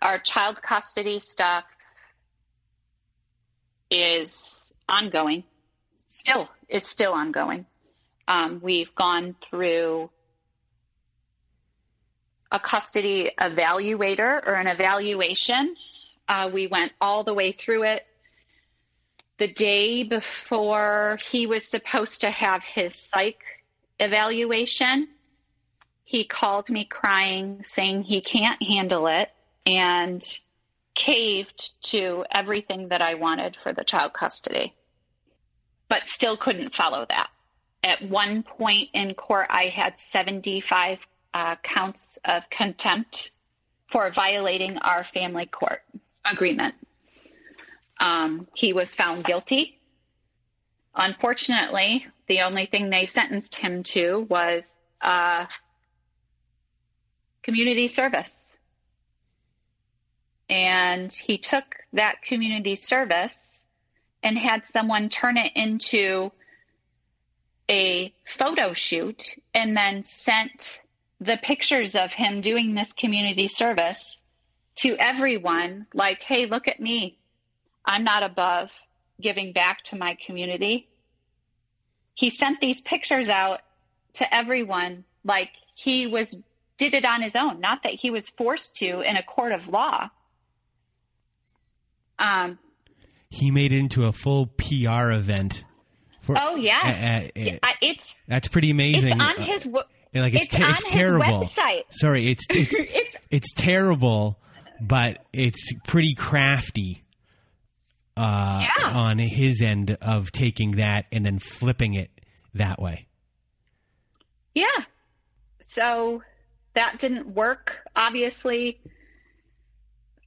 our child custody stuff is ongoing, still is still ongoing. Um, we've gone through a custody evaluator or an evaluation. Uh, we went all the way through it the day before he was supposed to have his psych evaluation, he called me crying, saying he can't handle it and caved to everything that I wanted for the child custody, but still couldn't follow that. At one point in court, I had 75 uh, counts of contempt for violating our family court agreement. Um, he was found guilty. Unfortunately, the only thing they sentenced him to was uh, community service. And he took that community service and had someone turn it into a photo shoot and then sent the pictures of him doing this community service to everyone like, hey, look at me. I'm not above giving back to my community. He sent these pictures out to everyone like he was did it on his own, not that he was forced to in a court of law. Um, he made it into a full PR event. For, oh yes, uh, uh, uh, it's that's pretty amazing. It's on his like it's, it's, te- it's terrible. website. Sorry, it's it's, it's it's terrible, but it's pretty crafty uh, yeah. on his end of taking that and then flipping it that way. Yeah. So that didn't work. Obviously,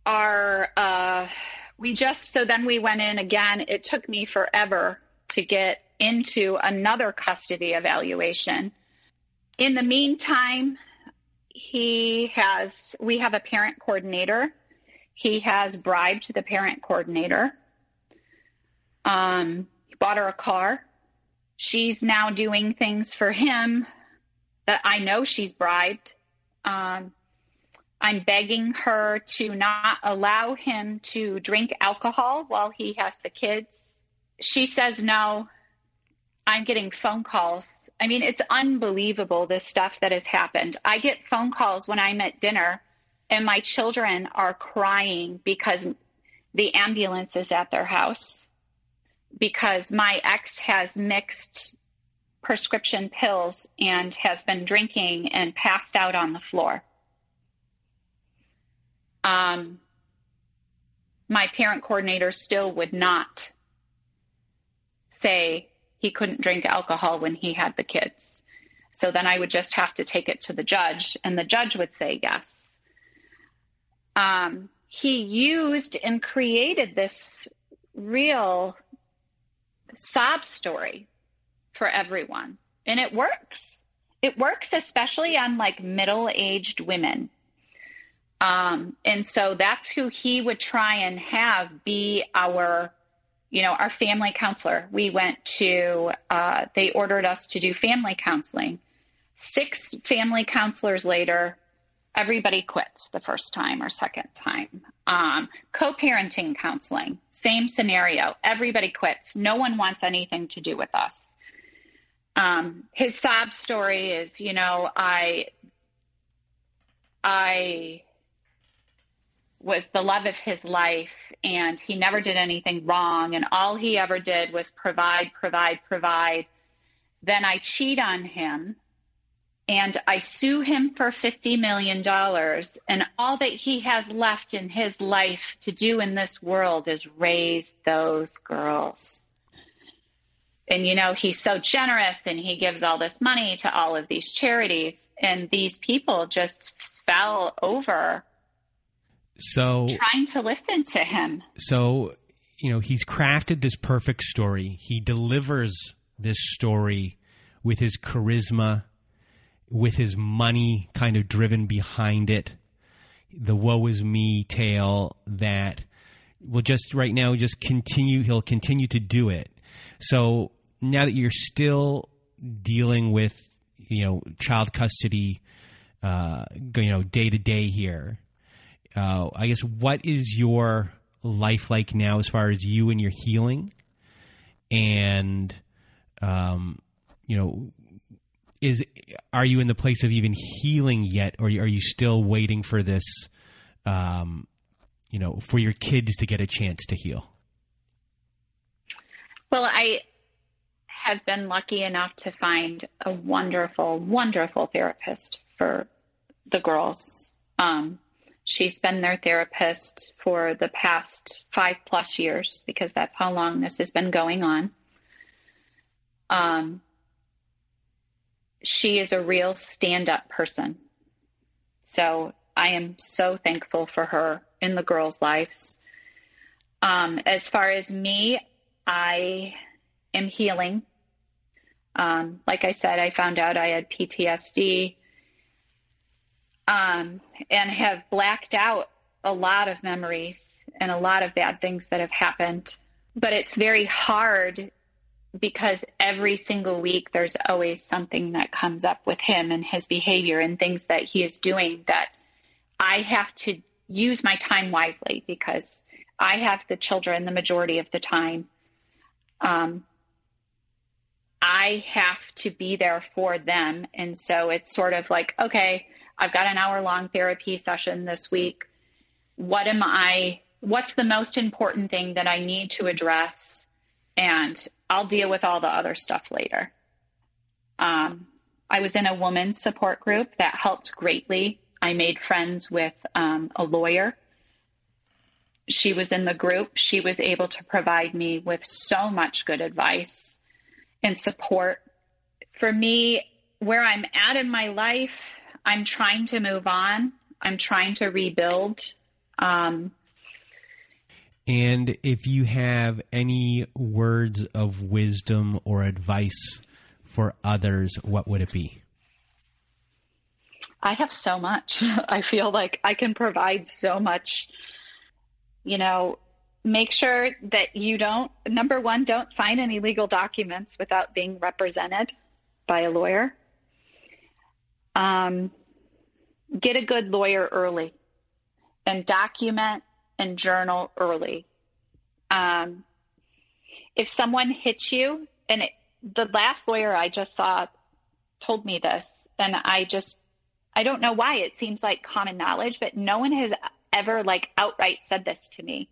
our uh, we just so then we went in again. It took me forever to get into another custody evaluation. In the meantime, he has we have a parent coordinator. He has bribed the parent coordinator um, he bought her a car. She's now doing things for him that I know she's bribed. Um, I'm begging her to not allow him to drink alcohol while he has the kids. She says no. I'm getting phone calls. I mean, it's unbelievable this stuff that has happened. I get phone calls when I'm at dinner and my children are crying because the ambulance is at their house because my ex has mixed prescription pills and has been drinking and passed out on the floor. Um, my parent coordinator still would not say he couldn't drink alcohol when he had the kids. So then I would just have to take it to the judge, and the judge would say yes. Um, he used and created this real sob story for everyone. And it works. It works, especially on like middle aged women. Um, and so that's who he would try and have be our, you know, our family counselor. We went to, uh, they ordered us to do family counseling. Six family counselors later, everybody quits the first time or second time. Um, Co parenting counseling, same scenario. Everybody quits. No one wants anything to do with us. Um, his sob story is, you know, I, I was the love of his life and he never did anything wrong and all he ever did was provide provide provide. Then i cheat on him and i sue him for 50 million dollars and all that he has left in his life to do in this world is raise those girls and you know he's so generous and he gives all this money to all of these charities and these people just fell over so trying to listen to him. So, you know, he's crafted this perfect story. He delivers this story with his charisma, with his money kind of driven behind it. The woe is me tale that will just right now just continue he'll continue to do it. So now that you're still dealing with, you know, child custody uh, you know, day to day here uh, I guess what is your life like now as far as you and your healing, and um, you know, is are you in the place of even healing yet, or are you still waiting for this? Um, you know, for your kids to get a chance to heal. Well, I have been lucky enough to find a wonderful, wonderful therapist for the girls. Um, She's been their therapist for the past five plus years because that's how long this has been going on. Um, she is a real stand up person. So I am so thankful for her in the girls' lives. Um, as far as me, I am healing. Um, like I said, I found out I had PTSD um, and have blacked out a lot of memories and a lot of bad things that have happened. But it's very hard because every single week there's always something that comes up with him and his behavior and things that he is doing that I have to use my time wisely because I have the children the majority of the time. Um, I have to be there for them. And so it's sort of like, okay, I've got an hour long therapy session this week. What am I, what's the most important thing that I need to address? And I'll deal with all the other stuff later. Um, I was in a women's support group that helped greatly. I made friends with um, a lawyer. She was in the group. She was able to provide me with so much good advice and support. For me, where I'm at in my life, I'm trying to move on. I'm trying to rebuild. Um, and if you have any words of wisdom or advice for others, what would it be? I have so much. I feel like I can provide so much. You know, make sure that you don't, number one, don't sign any legal documents without being represented by a lawyer. Um, get a good lawyer early and document and journal early. Um, if someone hits you, and it, the last lawyer I just saw told me this, and I just, I don't know why it seems like common knowledge, but no one has ever like outright said this to me.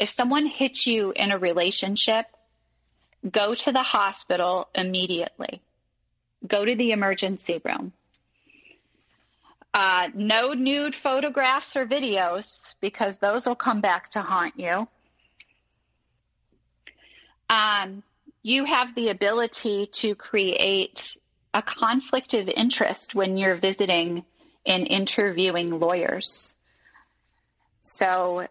If someone hits you in a relationship, go to the hospital immediately. Go to the emergency room. Uh, no nude photographs or videos because those will come back to haunt you. Um, you have the ability to create a conflict of interest when you're visiting and interviewing lawyers. So,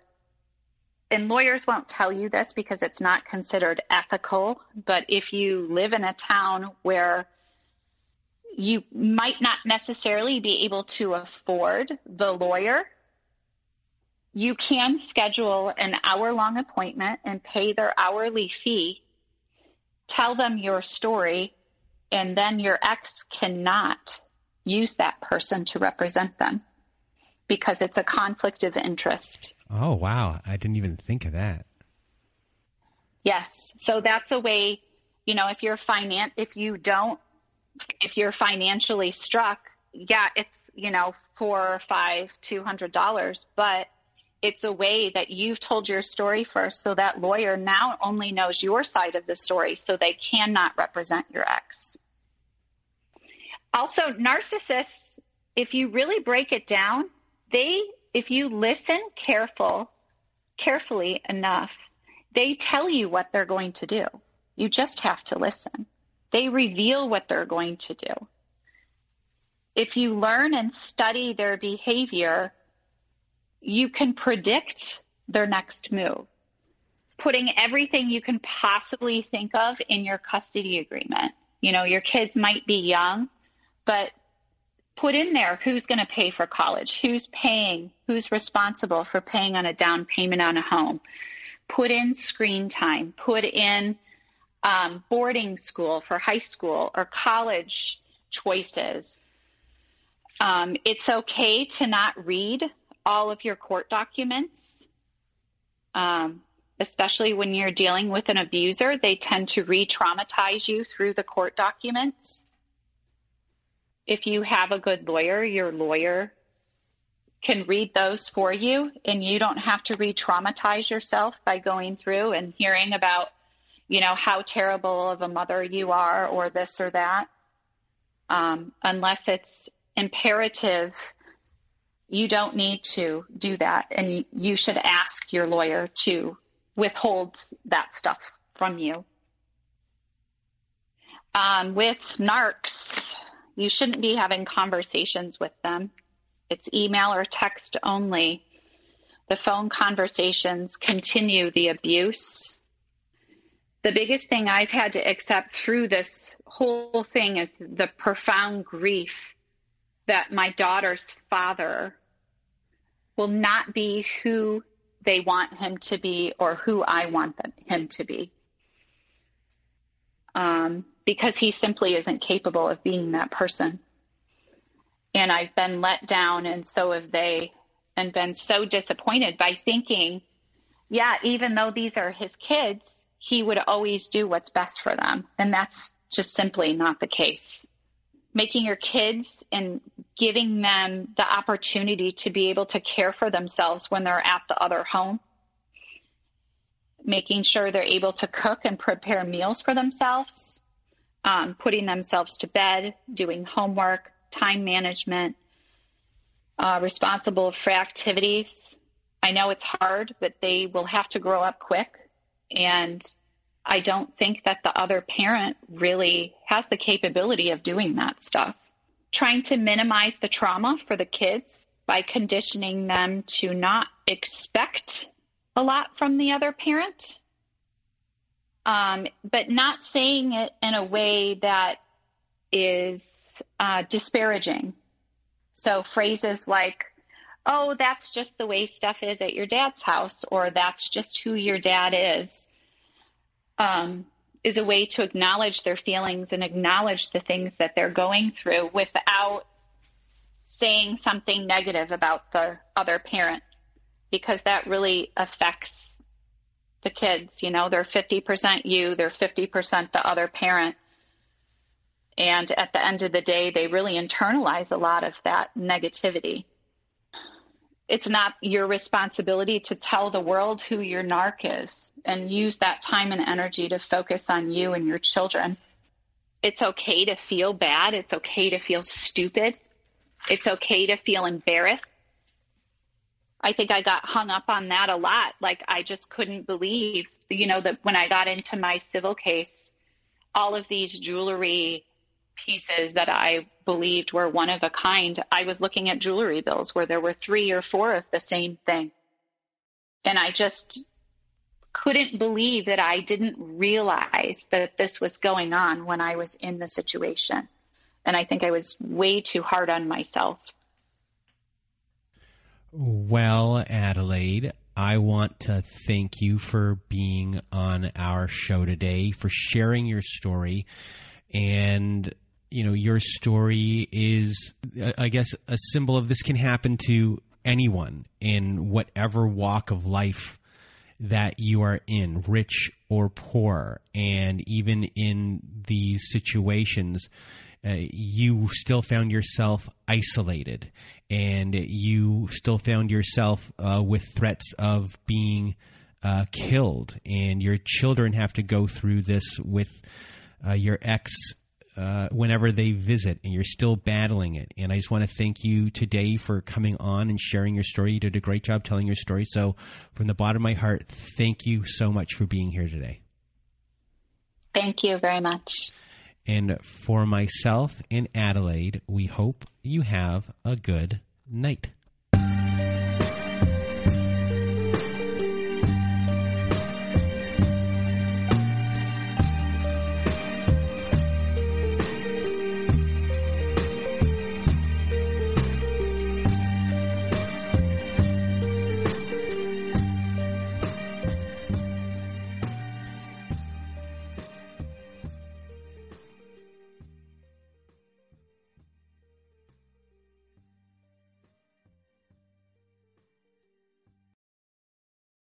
and lawyers won't tell you this because it's not considered ethical, but if you live in a town where you might not necessarily be able to afford the lawyer. You can schedule an hour long appointment and pay their hourly fee, tell them your story, and then your ex cannot use that person to represent them because it's a conflict of interest. Oh, wow. I didn't even think of that. Yes. So that's a way, you know, if you're finance, if you don't if you're financially struck, yeah, it's, you know, four or five, two hundred dollars. But it's a way that you've told your story first so that lawyer now only knows your side of the story so they cannot represent your ex also narcissists if you really break it down they if you listen careful carefully enough they tell you what they're going to do you just have to listen they reveal what they're going to do if you learn and study their behavior you can predict their next move. Putting everything you can possibly think of in your custody agreement. You know, your kids might be young, but put in there who's going to pay for college, who's paying, who's responsible for paying on a down payment on a home. Put in screen time, put in um, boarding school for high school or college choices. Um, it's okay to not read all of your court documents, um, especially when you're dealing with an abuser. They tend to re traumatize you through the court documents. If you have a good lawyer, your lawyer can read those for you, and you don't have to re traumatize yourself by going through and hearing about, you know, how terrible of a mother you are or this or that. Um, unless it's imperative you don't need to do that. And you should ask your lawyer to withhold that stuff from you. Um, with narcs, you shouldn't be having conversations with them. It's email or text only. The phone conversations continue the abuse. The biggest thing I've had to accept through this whole thing is the profound grief that my daughter's father will not be who they want him to be or who I want them, him to be. Um, because he simply isn't capable of being that person. And I've been let down, and so have they, and been so disappointed by thinking, yeah, even though these are his kids, he would always do what's best for them. And that's just simply not the case making your kids and giving them the opportunity to be able to care for themselves when they're at the other home making sure they're able to cook and prepare meals for themselves um, putting themselves to bed doing homework time management uh, responsible for activities i know it's hard but they will have to grow up quick and I don't think that the other parent really has the capability of doing that stuff. Trying to minimize the trauma for the kids by conditioning them to not expect a lot from the other parent, um, but not saying it in a way that is uh, disparaging. So phrases like, oh, that's just the way stuff is at your dad's house, or that's just who your dad is um, is a way to acknowledge their feelings and acknowledge the things that they're going through without saying something negative about the other parent because that really affects the kids. You know, they're 50% you, they're 50% the other parent. And at the end of the day, they really internalize a lot of that negativity it's not your responsibility to tell the world who your narc is and use that time and energy to focus on you and your children. It's okay to feel bad. It's okay to feel stupid. It's okay to feel embarrassed. I think I got hung up on that a lot. Like I just couldn't believe, you know, that when I got into my civil case, all of these jewelry pieces that I believed were one of a kind, I was looking at jewelry bills where there were three or four of the same thing. And I just couldn't believe that I didn't realize that this was going on when I was in the situation. And I think I was way too hard on myself. Well, Adelaide, I want to thank you for being on our show today, for sharing your story. And you know your story is i guess a symbol of this can happen to anyone in whatever walk of life that you are in rich or poor and even in these situations uh, you still found yourself isolated and you still found yourself uh, with threats of being uh, killed, and your children have to go through this with uh, your ex uh, whenever they visit, and you're still battling it. And I just want to thank you today for coming on and sharing your story. You did a great job telling your story. So, from the bottom of my heart, thank you so much for being here today. Thank you very much. And for myself and Adelaide, we hope you have a good night.